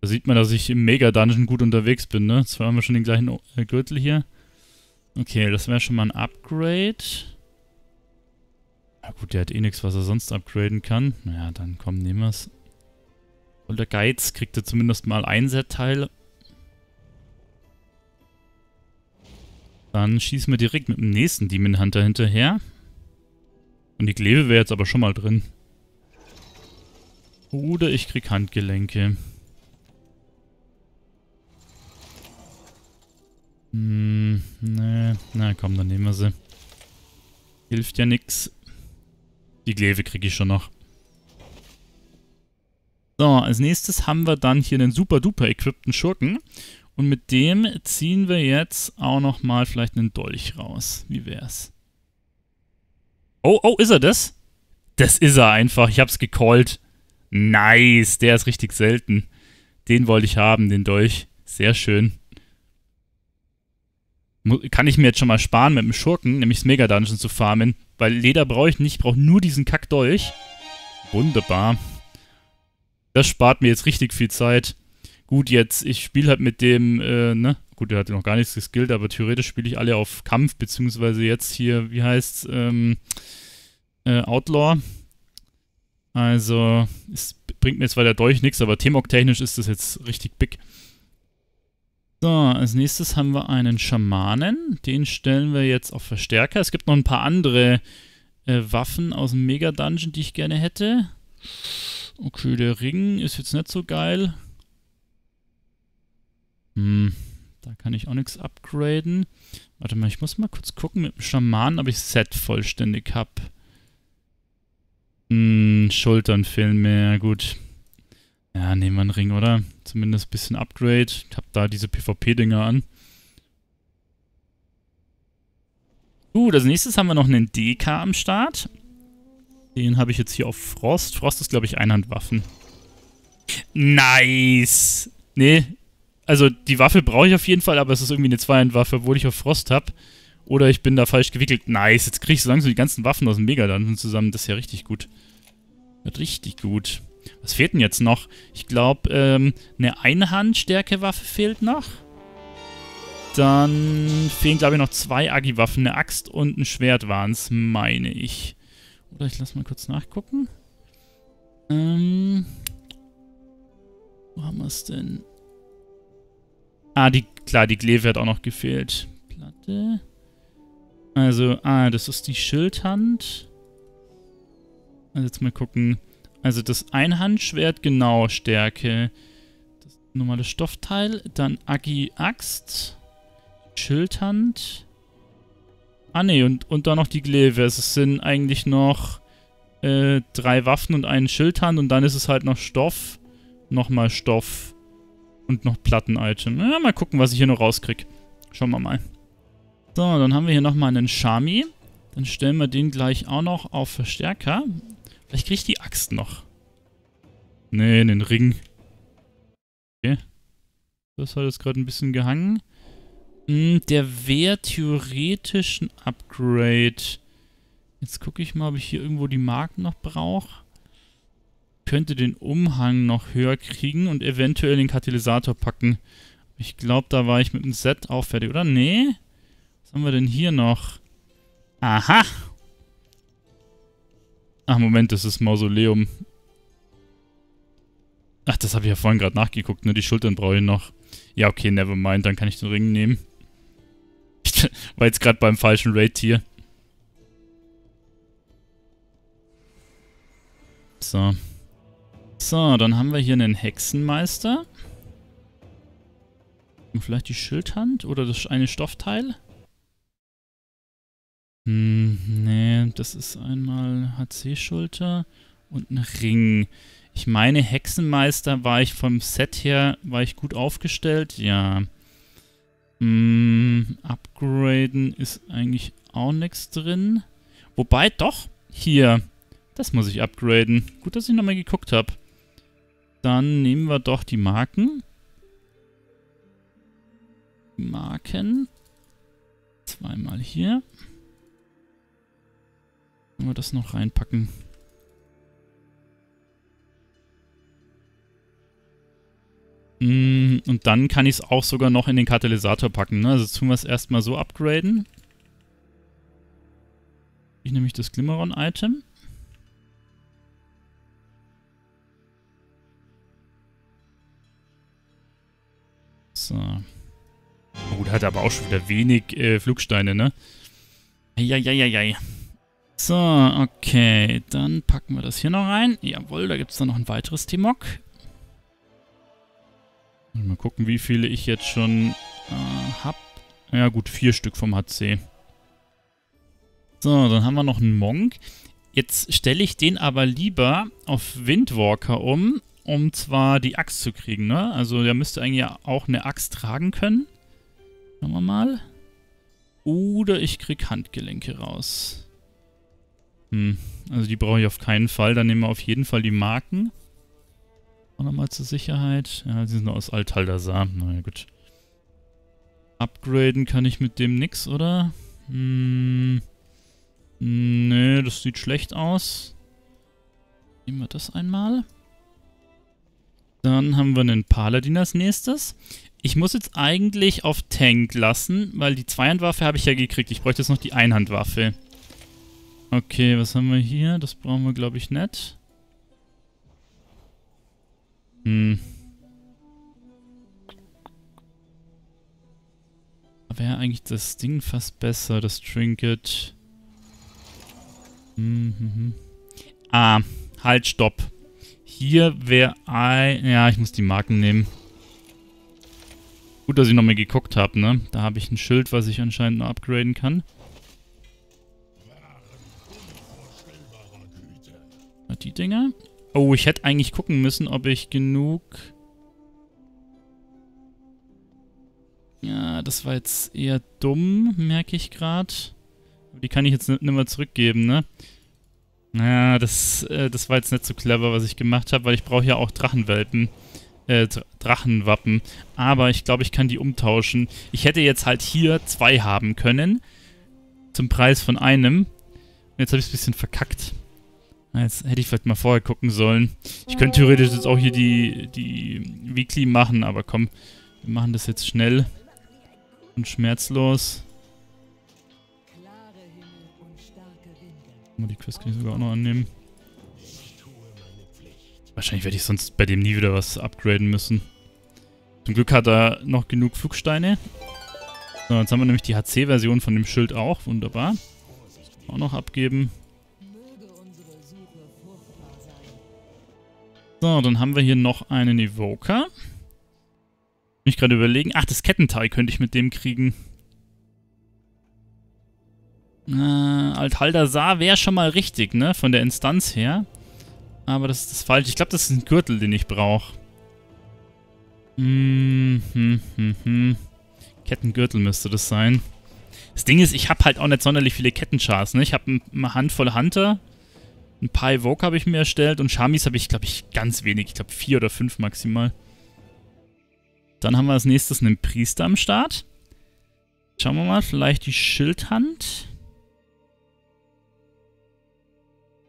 Da sieht man, dass ich im Mega-Dungeon gut unterwegs bin, ne? Zwar haben wir schon den gleichen äh, Gürtel hier. Okay, das wäre schon mal ein Upgrade. Ja gut, der hat eh nichts, was er sonst upgraden kann. Naja, dann komm, nehmen wir's. Und der Geiz kriegt er zumindest mal ein Set-Teil. Dann schießen wir direkt mit dem nächsten Demon Hunter hinterher. Und die Kleve wäre jetzt aber schon mal drin. Oder ich krieg Handgelenke. Hm, ne, na komm, dann nehmen wir sie. Hilft ja nix. Die Glaive kriege ich schon noch. So, als nächstes haben wir dann hier einen super duper equippten Schurken. Und mit dem ziehen wir jetzt auch nochmal vielleicht einen Dolch raus. Wie wär's? Oh, oh, ist er das? Das ist er einfach. Ich hab's gecallt. Nice, der ist richtig selten. Den wollte ich haben, den Dolch. Sehr schön. Kann ich mir jetzt schon mal sparen mit dem Schurken, nämlich das Mega-Dungeon zu farmen. Weil Leder brauche ich nicht, ich brauche nur diesen Kackdolch. Wunderbar. Das spart mir jetzt richtig viel Zeit. Gut, jetzt, ich spiele halt mit dem, äh, ne? Gut, der hat noch gar nichts geskillt, aber theoretisch spiele ich alle auf Kampf, beziehungsweise jetzt hier, wie heißt's, ähm, äh, Outlaw. Also, es bringt mir zwar der Dolch nichts, aber Temok-technisch ist das jetzt richtig big. So, als nächstes haben wir einen Schamanen. Den stellen wir jetzt auf Verstärker. Es gibt noch ein paar andere äh, Waffen aus dem Mega-Dungeon, die ich gerne hätte. Okay, der Ring ist jetzt nicht so geil. Hm, da kann ich auch nichts upgraden. Warte mal, ich muss mal kurz gucken mit dem Schamanen, ob ich Set vollständig habe. Hm, Schultern fehlen mir, gut. Ja, nehmen wir einen Ring, oder? Zumindest ein bisschen Upgrade. Ich hab da diese PvP-Dinger an. Gut, als nächstes haben wir noch einen DK am Start. Den habe ich jetzt hier auf Frost. Frost ist, glaube ich, Einhandwaffen. Nice! Nee, also die Waffe brauche ich auf jeden Fall, aber es ist irgendwie eine Zweihandwaffe, obwohl ich auf Frost habe. Oder ich bin da falsch gewickelt. Nice, jetzt kriege ich so langsam die ganzen Waffen aus dem Mega-Dungeon zusammen. Das ist ja richtig gut. Richtig gut. Was fehlt denn jetzt noch? Ich glaube, ähm, eine Einhandstärke-Waffe fehlt noch. Dann fehlen, glaube ich, noch zwei Agi-Waffen. Eine Axt und ein Schwert waren es, meine ich. Oder ich lasse mal kurz nachgucken. Ähm, wo haben wir es denn? Ah, die, klar, die Gleve hat auch noch gefehlt. Platte. Also, ah, das ist die Schildhand. Also jetzt mal gucken. Also das Einhandschwert, genau, Stärke. Das normale Stoffteil. Dann Agi-Axt. Schildhand. Ah ne, und, und dann noch die. Also es sind eigentlich noch äh, drei Waffen und einen Schildhand. Und dann ist es halt noch Stoff. Nochmal Stoff. Und noch Platten-Item. Ja, mal gucken, was ich hier noch rauskriege. Schauen wir mal. So, dann haben wir hier nochmal einen Shami. Dann stellen wir den gleich auch noch auf Verstärker. Vielleicht kriege ich die Axt noch. Nee, den Ring. Okay. Das hat jetzt gerade ein bisschen gehangen. Hm, der wäre theoretisch ein Upgrade. Jetzt gucke ich mal, ob ich hier irgendwo die Marken noch brauche. Könnte den Umhang noch höher kriegen und eventuell den Katalysator packen. Ich glaube, da war ich mit dem Set auch fertig, oder? Nee? Was haben wir denn hier noch? Aha! Ach, Moment, das ist Mausoleum. Ach, das habe ich ja vorhin gerade nachgeguckt, ne? Die Schultern brauche ich noch. Ja, okay, never mind, dann kann ich den Ring nehmen. Ich [laughs] war jetzt gerade beim falschen Raid hier. So. So, dann haben wir hier einen Hexenmeister. Und vielleicht die Schildhand oder das eine Stoffteil. Hm, nee, das ist einmal HC-Schulter und ein Ring. Ich meine, Hexenmeister war ich vom Set her, war ich gut aufgestellt? Ja. Hm, upgraden ist eigentlich auch nichts drin. Wobei, doch, hier. Das muss ich upgraden. Gut, dass ich nochmal geguckt habe. Dann nehmen wir doch die Marken. Marken. Zweimal hier. Können wir das noch reinpacken? Mm, und dann kann ich es auch sogar noch in den Katalysator packen. Ne? Also tun wir es erstmal so upgraden. Ich nehme das Glimmeron-Item. So. Oh, der hat aber auch schon wieder wenig äh, Flugsteine, ne? Eieieiei. So, okay. Dann packen wir das hier noch rein. Jawohl, da gibt es dann noch ein weiteres Timok. Mal gucken, wie viele ich jetzt schon äh, habe. Ja gut, vier Stück vom HC. So, dann haben wir noch einen Monk. Jetzt stelle ich den aber lieber auf Windwalker um, um zwar die Axt zu kriegen, ne? Also der müsste eigentlich auch eine Axt tragen können. Schauen wir mal. Oder ich krieg Handgelenke raus. Hm, also die brauche ich auf keinen Fall. Dann nehmen wir auf jeden Fall die Marken. Auch nochmal zur Sicherheit. Ja, sie sind aus Althaldasar. Naja, gut. Upgraden kann ich mit dem nix, oder? Hm. Nö, das sieht schlecht aus. Nehmen wir das einmal. Dann haben wir einen Paladin als nächstes. Ich muss jetzt eigentlich auf Tank lassen, weil die Zweihandwaffe habe ich ja gekriegt. Ich bräuchte jetzt noch die Einhandwaffe. Okay, was haben wir hier? Das brauchen wir, glaube ich, nicht. Hm. Wäre eigentlich das Ding fast besser, das Trinket. Hm, hm, hm. Ah, halt, stopp. Hier wäre ein... Ja, ich muss die Marken nehmen. Gut, dass ich nochmal geguckt habe, ne? Da habe ich ein Schild, was ich anscheinend noch upgraden kann. Die Dinger. Oh, ich hätte eigentlich gucken müssen, ob ich genug... Ja, das war jetzt eher dumm, merke ich gerade. Die kann ich jetzt nicht mehr zurückgeben, ne? Naja, das, äh, das war jetzt nicht so clever, was ich gemacht habe, weil ich brauche ja auch Drachenwelpen. Äh, Drachenwappen. Aber ich glaube, ich kann die umtauschen. Ich hätte jetzt halt hier zwei haben können. Zum Preis von einem. Und jetzt habe ich es ein bisschen verkackt. Jetzt hätte ich vielleicht mal vorher gucken sollen. Ich könnte theoretisch jetzt auch hier die, die Weekly machen, aber komm, wir machen das jetzt schnell und schmerzlos. Die Quest kann ich sogar auch noch annehmen. Wahrscheinlich werde ich sonst bei dem nie wieder was upgraden müssen. Zum Glück hat er noch genug Flugsteine. So, jetzt haben wir nämlich die HC-Version von dem Schild auch. Wunderbar. Auch noch abgeben. So, dann haben wir hier noch einen Evoker. Mich gerade überlegen. Ach, das Kettenteil könnte ich mit dem kriegen. Äh, Althaldasar wäre schon mal richtig, ne? Von der Instanz her. Aber das ist das falsch. Ich glaube, das ist ein Gürtel, den ich brauche. Hm, hm, hm, hm. Kettengürtel müsste das sein. Das Ding ist, ich habe halt auch nicht sonderlich viele Kettenchars, ne? Ich habe eine Handvoll Hunter. Ein paar Evoke habe ich mir erstellt und Shamis habe ich, glaube ich, ganz wenig. Ich glaube, vier oder fünf maximal. Dann haben wir als nächstes einen Priester am Start. Schauen wir mal, vielleicht die Schildhand.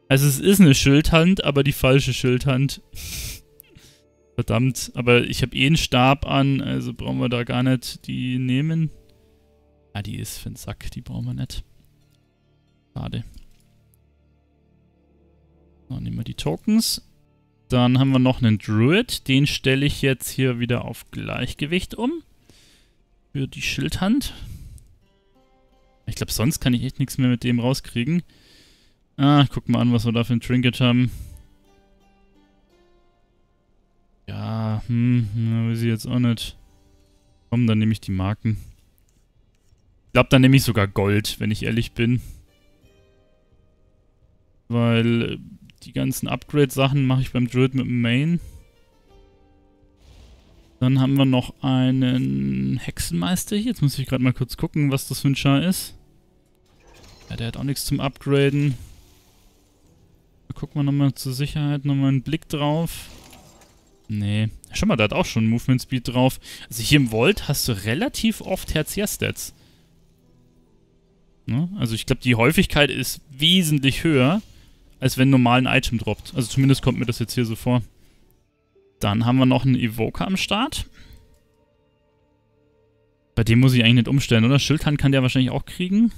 Also es ist eine Schildhand, aber die falsche Schildhand. [laughs] Verdammt, aber ich habe eh einen Stab an, also brauchen wir da gar nicht die nehmen. Ah, die ist für den Sack, die brauchen wir nicht. Schade. Dann nehmen wir die Tokens. Dann haben wir noch einen Druid. Den stelle ich jetzt hier wieder auf Gleichgewicht um. Für die Schildhand. Ich glaube, sonst kann ich echt nichts mehr mit dem rauskriegen. Ah, guck mal an, was wir da für ein Trinket haben. Ja, hm, na, weiß ich jetzt auch nicht. Komm, dann nehme ich die Marken. Ich glaube, dann nehme ich sogar Gold, wenn ich ehrlich bin. Weil äh, die ganzen Upgrade-Sachen mache ich beim Druid mit dem Main. Dann haben wir noch einen Hexenmeister hier. Jetzt muss ich gerade mal kurz gucken, was das für ein Char ist. Ja, der hat auch nichts zum Upgraden gucken wir nochmal zur Sicherheit nochmal einen Blick drauf. Nee. Schau mal, da hat auch schon Movement Speed drauf. Also hier im Volt hast du relativ oft Tertiär-Stats. Ne? Also ich glaube, die Häufigkeit ist wesentlich höher, als wenn normal ein Item droppt. Also zumindest kommt mir das jetzt hier so vor. Dann haben wir noch einen Evoker am Start. Bei dem muss ich eigentlich nicht umstellen, oder? Schildhand kann der wahrscheinlich auch kriegen.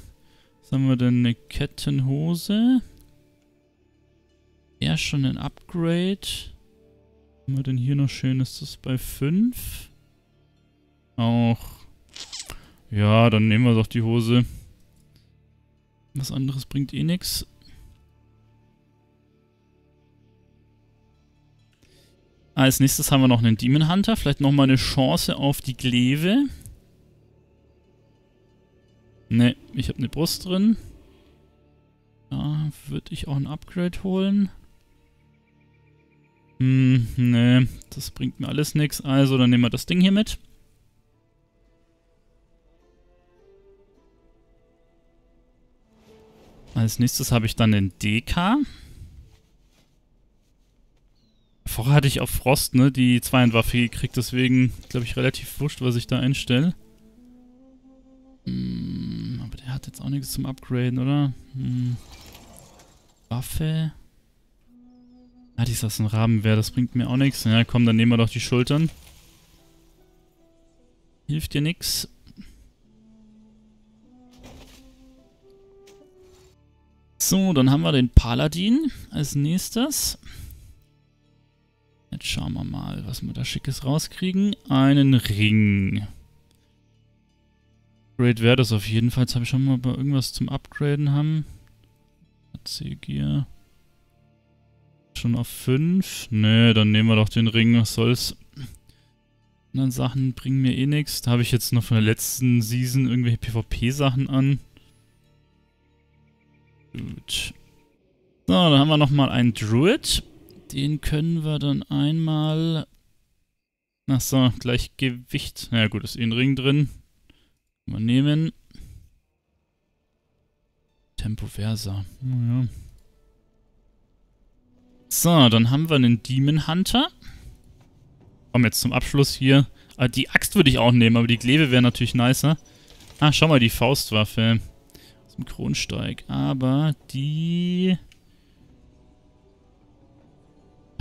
Was haben wir denn? Eine Kettenhose. Ja, schon ein Upgrade. Was haben wir denn hier noch schön? Ist das bei 5? Auch. Ja, dann nehmen wir doch die Hose. Was anderes bringt eh nichts. Als nächstes haben wir noch einen Demon Hunter. Vielleicht nochmal eine Chance auf die Gleve. Ne, ich habe eine Brust drin. Da würde ich auch ein Upgrade holen. Hm, nee, das bringt mir alles nichts. Also, dann nehmen wir das Ding hier mit. Als nächstes habe ich dann den DK. Vorher hatte ich auf Frost, ne, die Zweihandwaffe gekriegt, deswegen glaube ich relativ wurscht, was ich da einstelle. Hm, aber der hat jetzt auch nichts zum Upgraden, oder? Hm. Waffe. Ah, die ist aus dem Rabenwehr, das bringt mir auch nichts. Ja, komm, dann nehmen wir doch die Schultern. Hilft dir nichts. So, dann haben wir den Paladin als nächstes. Jetzt schauen wir mal, was wir da Schickes rauskriegen. Einen Ring. Great wäre das auf jeden Fall. Jetzt habe ich schon mal irgendwas zum Upgraden haben. AC-Gear. Schon auf 5? Ne, dann nehmen wir doch den Ring. Was soll's. Anderen Sachen bringen mir eh nichts. Da habe ich jetzt noch von der letzten Season irgendwelche PvP-Sachen an. Gut. So, dann haben wir nochmal einen Druid. Den können wir dann einmal... Ach so, Gleichgewicht. Na ja, gut, ist eh ein Ring drin. Mal nehmen. Tempo Versa. Ja. So, dann haben wir einen Demon Hunter. Komm jetzt zum Abschluss hier. Ah, die Axt würde ich auch nehmen, aber die Glebe wäre natürlich nicer. Ah, schau mal, die Faustwaffe. Aus dem Kronsteig. Aber die...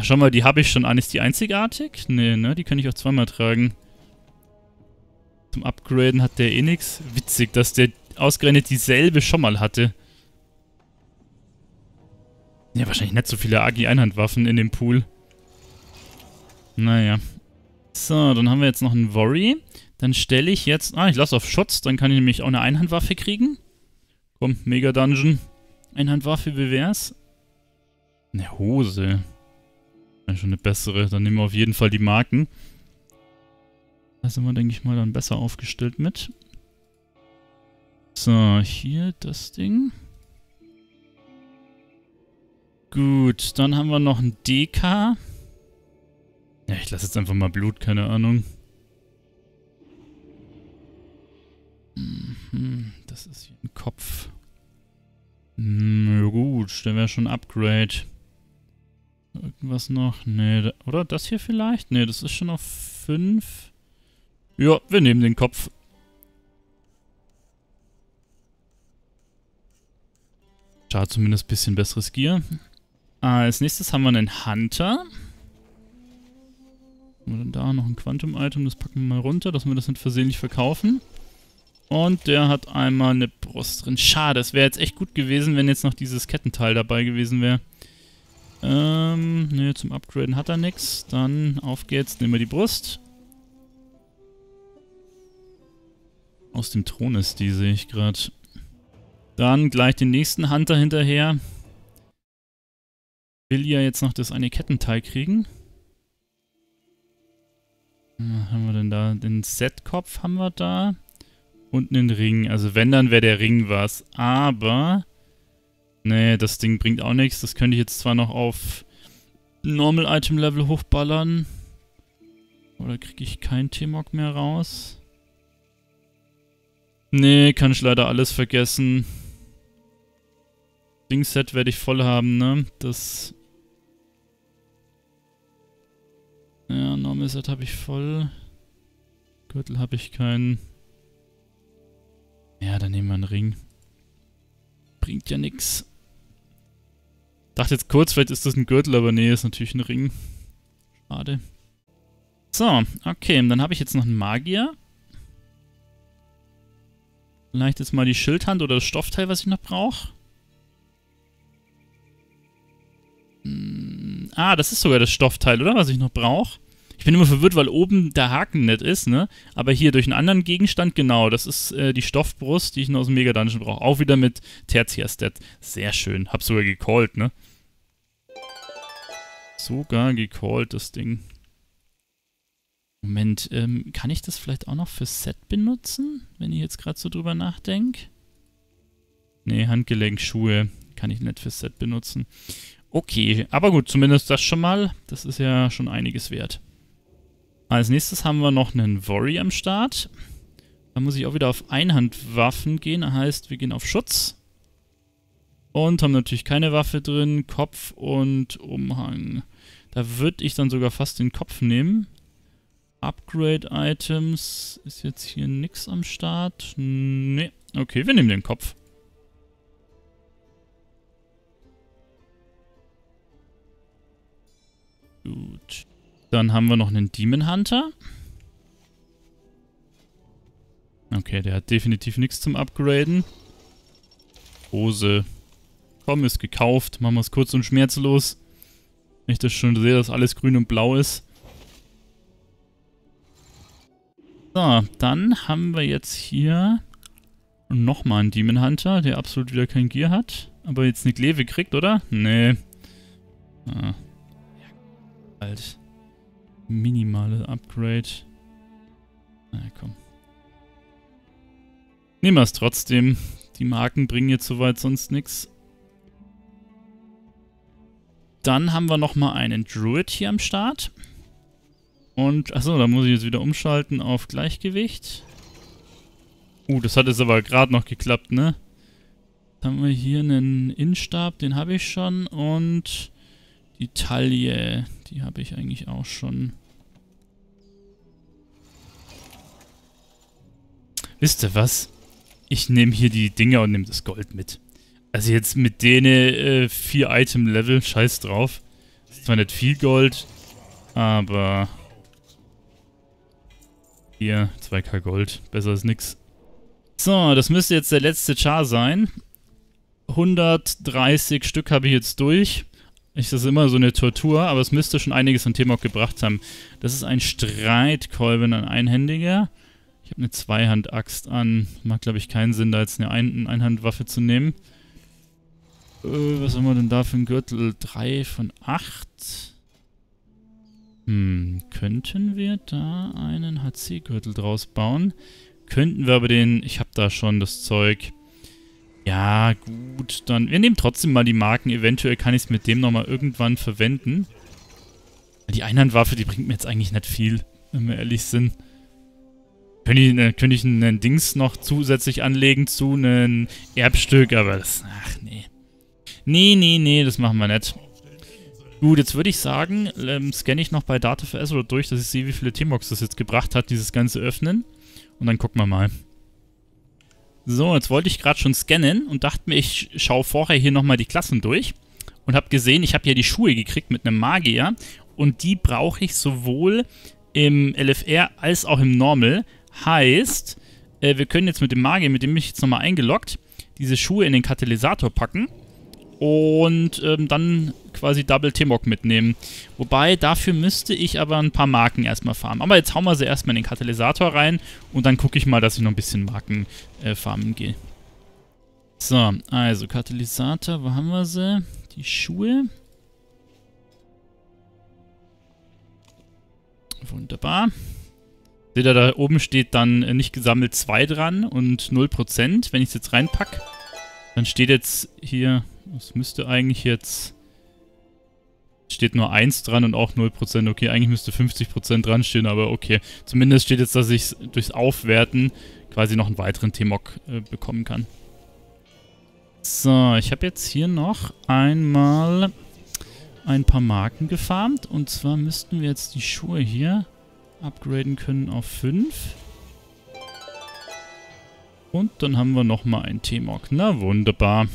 Schau mal, die habe ich schon an. Ist die einzigartig? Nee, ne? Die kann ich auch zweimal tragen. Zum Upgraden hat der eh nix. Witzig, dass der ausgerechnet dieselbe schon mal hatte. Ja, wahrscheinlich nicht so viele Agi-Einhandwaffen in dem Pool. Naja. So, dann haben wir jetzt noch einen Worry. Dann stelle ich jetzt... Ah, ich lasse auf Schutz. Dann kann ich nämlich auch eine Einhandwaffe kriegen. Komm, Mega Dungeon. Einhandwaffe, wie wär's? Eine Hose. Ja, schon eine bessere. Dann nehmen wir auf jeden Fall die Marken. Da sind wir, denke ich mal, dann besser aufgestellt mit. So, hier das Ding. Gut, dann haben wir noch ein DK. Ja, ich lasse jetzt einfach mal Blut, keine Ahnung. Mhm, das ist hier ein Kopf. Na gut, der wäre schon ein Upgrade. Irgendwas noch? Nee, oder das hier vielleicht? Nee, das ist schon auf 5. Ja, wir nehmen den Kopf. Schade, zumindest ein bisschen besseres Gear. Als nächstes haben wir einen Hunter. Haben da noch ein Quantum-Item, das packen wir mal runter, dass wir das nicht versehentlich verkaufen. Und der hat einmal eine Brust drin. Schade, es wäre jetzt echt gut gewesen, wenn jetzt noch dieses Kettenteil dabei gewesen wäre. Ähm, ne, zum Upgraden hat er nichts. Dann auf geht's, nehmen wir die Brust. Aus dem Thron ist die, sehe ich gerade. Dann gleich den nächsten Hunter hinterher will ja jetzt noch das eine Kettenteil kriegen. Was haben wir denn da? Den Set-Kopf haben wir da. Und einen Ring. Also wenn, dann wäre der Ring was. Aber... Nee, das Ding bringt auch nichts. Das könnte ich jetzt zwar noch auf Normal-Item-Level hochballern. Oder kriege ich kein T-Mog mehr raus? Nee, kann ich leider alles vergessen. Ding-Set werde ich voll haben, ne? Das Ja, Normal Set habe ich voll. Gürtel habe ich keinen. Ja, dann nehmen wir einen Ring. Bringt ja nix. Dachte jetzt kurz, vielleicht ist das ein Gürtel, aber nee, ist natürlich ein Ring. Schade. So, okay, dann habe ich jetzt noch einen Magier. Vielleicht jetzt mal die Schildhand oder das Stoffteil, was ich noch brauche. Hm, ah, das ist sogar das Stoffteil, oder? Was ich noch brauche. Ich bin immer verwirrt, weil oben der Haken nicht ist, ne? Aber hier durch einen anderen Gegenstand, genau, das ist äh, die Stoffbrust, die ich noch aus dem Mega Dungeon brauche. Auch wieder mit Tertiär-Stat. Sehr schön. Hab sogar gecallt, ne? Sogar gecallt, das Ding. Moment, ähm, kann ich das vielleicht auch noch für Set benutzen? Wenn ich jetzt gerade so drüber nachdenke? Nee, Handgelenk, Schuhe kann ich nicht für Set benutzen. Okay, aber gut, zumindest das schon mal. Das ist ja schon einiges wert. Als nächstes haben wir noch einen Worry am Start. Da muss ich auch wieder auf Einhandwaffen gehen. Das heißt, wir gehen auf Schutz. Und haben natürlich keine Waffe drin. Kopf und Umhang. Da würde ich dann sogar fast den Kopf nehmen. Upgrade-Items. Ist jetzt hier nichts am Start? Nee. Okay, wir nehmen den Kopf. Gut. Dann haben wir noch einen Demon Hunter. Okay, der hat definitiv nichts zum Upgraden. Hose. Komm, ist gekauft. Machen wir es kurz und schmerzlos. Wenn ich das schon sehe, dass alles grün und blau ist. So, dann haben wir jetzt hier nochmal einen Demon Hunter, der absolut wieder kein Gear hat. Aber jetzt eine Kleve kriegt, oder? Nee. Ah. Halt. Minimale Upgrade. Na komm. Nehmen wir es trotzdem. Die Marken bringen jetzt soweit sonst nichts. Dann haben wir nochmal einen Druid hier am Start. Und, achso, da muss ich jetzt wieder umschalten auf Gleichgewicht. Uh, das hat jetzt aber gerade noch geklappt, ne? Dann haben wir hier einen Instab, den habe ich schon. Und die Taille, die habe ich eigentlich auch schon. Wisst ihr was? Ich nehme hier die Dinger und nehme das Gold mit. Also jetzt mit denen äh, Item-Level, scheiß drauf. ist zwar nicht viel Gold, aber... Hier, 2k Gold, besser als nix. So, das müsste jetzt der letzte Char sein. 130 Stück habe ich jetzt durch. Ich, das ist immer so eine Tortur, aber es müsste schon einiges an Thema gebracht haben. Das ist ein Streitkolben, ein Einhändiger. Ich habe eine Zweihand-Axt an. Macht, glaube ich, keinen Sinn, da jetzt eine ein Einhandwaffe zu nehmen. Äh, was haben wir denn da für ein Gürtel? 3 von 8. Hm, könnten wir da einen HC-Gürtel draus bauen? Könnten wir aber den... Ich habe da schon das Zeug. Ja, gut, dann... Wir nehmen trotzdem mal die Marken. Eventuell kann ich es mit dem nochmal irgendwann verwenden. Die Einhandwaffe, die bringt mir jetzt eigentlich nicht viel, wenn wir ehrlich sind. Könnte ich, äh, könnte ich einen Dings noch zusätzlich anlegen zu einem Erbstück, aber das... Ach, nee. Nee, nee, nee, das machen wir nicht. Gut, jetzt würde ich sagen, ähm, scanne ich noch bei Data für oder durch, dass ich sehe, wie viele T-Mox das jetzt gebracht hat, dieses ganze Öffnen. Und dann gucken wir mal. So, jetzt wollte ich gerade schon scannen und dachte mir, ich schaue vorher hier nochmal die Klassen durch. Und habe gesehen, ich habe hier die Schuhe gekriegt mit einem Magier. Und die brauche ich sowohl im LFR als auch im Normal. Heißt, äh, wir können jetzt mit dem Magier, mit dem bin ich jetzt nochmal eingeloggt, diese Schuhe in den Katalysator packen und ähm, dann quasi Double T-Mock mitnehmen. Wobei, dafür müsste ich aber ein paar Marken erstmal farmen. Aber jetzt hauen wir sie erstmal in den Katalysator rein und dann gucke ich mal, dass ich noch ein bisschen Marken äh, farmen gehe. So, also Katalysator, wo haben wir sie? Die Schuhe. Wunderbar. Seht ihr, da oben steht dann äh, nicht gesammelt 2 dran und 0%. Wenn ich es jetzt reinpacke, dann steht jetzt hier, es müsste eigentlich jetzt, steht nur 1 dran und auch 0%. Okay, eigentlich müsste 50% dran stehen, aber okay. Zumindest steht jetzt, dass ich durchs Aufwerten quasi noch einen weiteren T-Mock äh, bekommen kann. So, ich habe jetzt hier noch einmal ein paar Marken gefarmt. Und zwar müssten wir jetzt die Schuhe hier upgraden können auf 5. Und dann haben wir nochmal ein T-Mog. Na, wunderbar.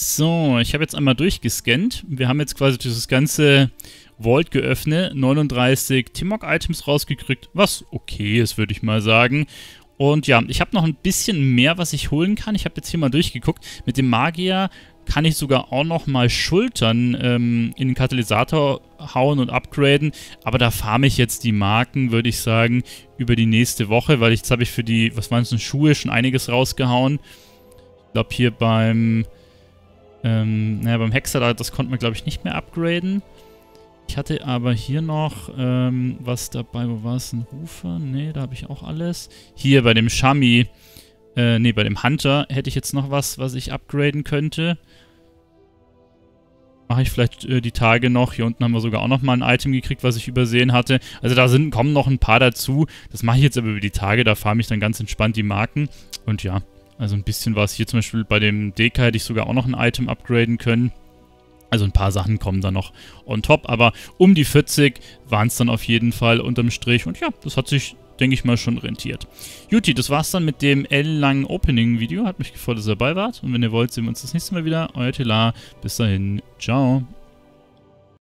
So, ich habe jetzt einmal durchgescannt. Wir haben jetzt quasi dieses ganze Vault geöffnet, 39 T-Mog-Items rausgekriegt, was okay ist, würde ich mal sagen. Und ja, ich habe noch ein bisschen mehr, was ich holen kann. Ich habe jetzt hier mal durchgeguckt. Mit dem Magier kann ich sogar auch noch mal Schultern ähm, in den Katalysator hauen und upgraden. Aber da farme ich jetzt die Marken, würde ich sagen, über die nächste Woche, weil jetzt habe ich für die, was waren es denn, Schuhe schon einiges rausgehauen. Ich glaube hier beim, ähm, naja, beim Hexer, das konnte man glaube ich nicht mehr upgraden. Ich hatte aber hier noch ähm, was dabei, wo war es, ein Rufer? Ne, da habe ich auch alles. Hier bei dem Shami, äh, ne, bei dem Hunter hätte ich jetzt noch was, was ich upgraden könnte. Mache ich vielleicht äh, die Tage noch. Hier unten haben wir sogar auch noch mal ein Item gekriegt, was ich übersehen hatte. Also da sind, kommen noch ein paar dazu. Das mache ich jetzt aber über die Tage. Da farme ich dann ganz entspannt die Marken. Und ja, also ein bisschen was. Hier zum Beispiel bei dem DK hätte ich sogar auch noch ein Item upgraden können. Also ein paar Sachen kommen da noch on top, aber um die 40 waren es dann auf jeden Fall unterm Strich. Und ja, das hat sich, denke ich mal, schon rentiert. Juti, das war's dann mit dem L-langen Opening-Video. Hat mich gefreut, dass ihr dabei wart. Und wenn ihr wollt, sehen wir uns das nächste Mal wieder. Euer Telar. Bis dahin. Ciao.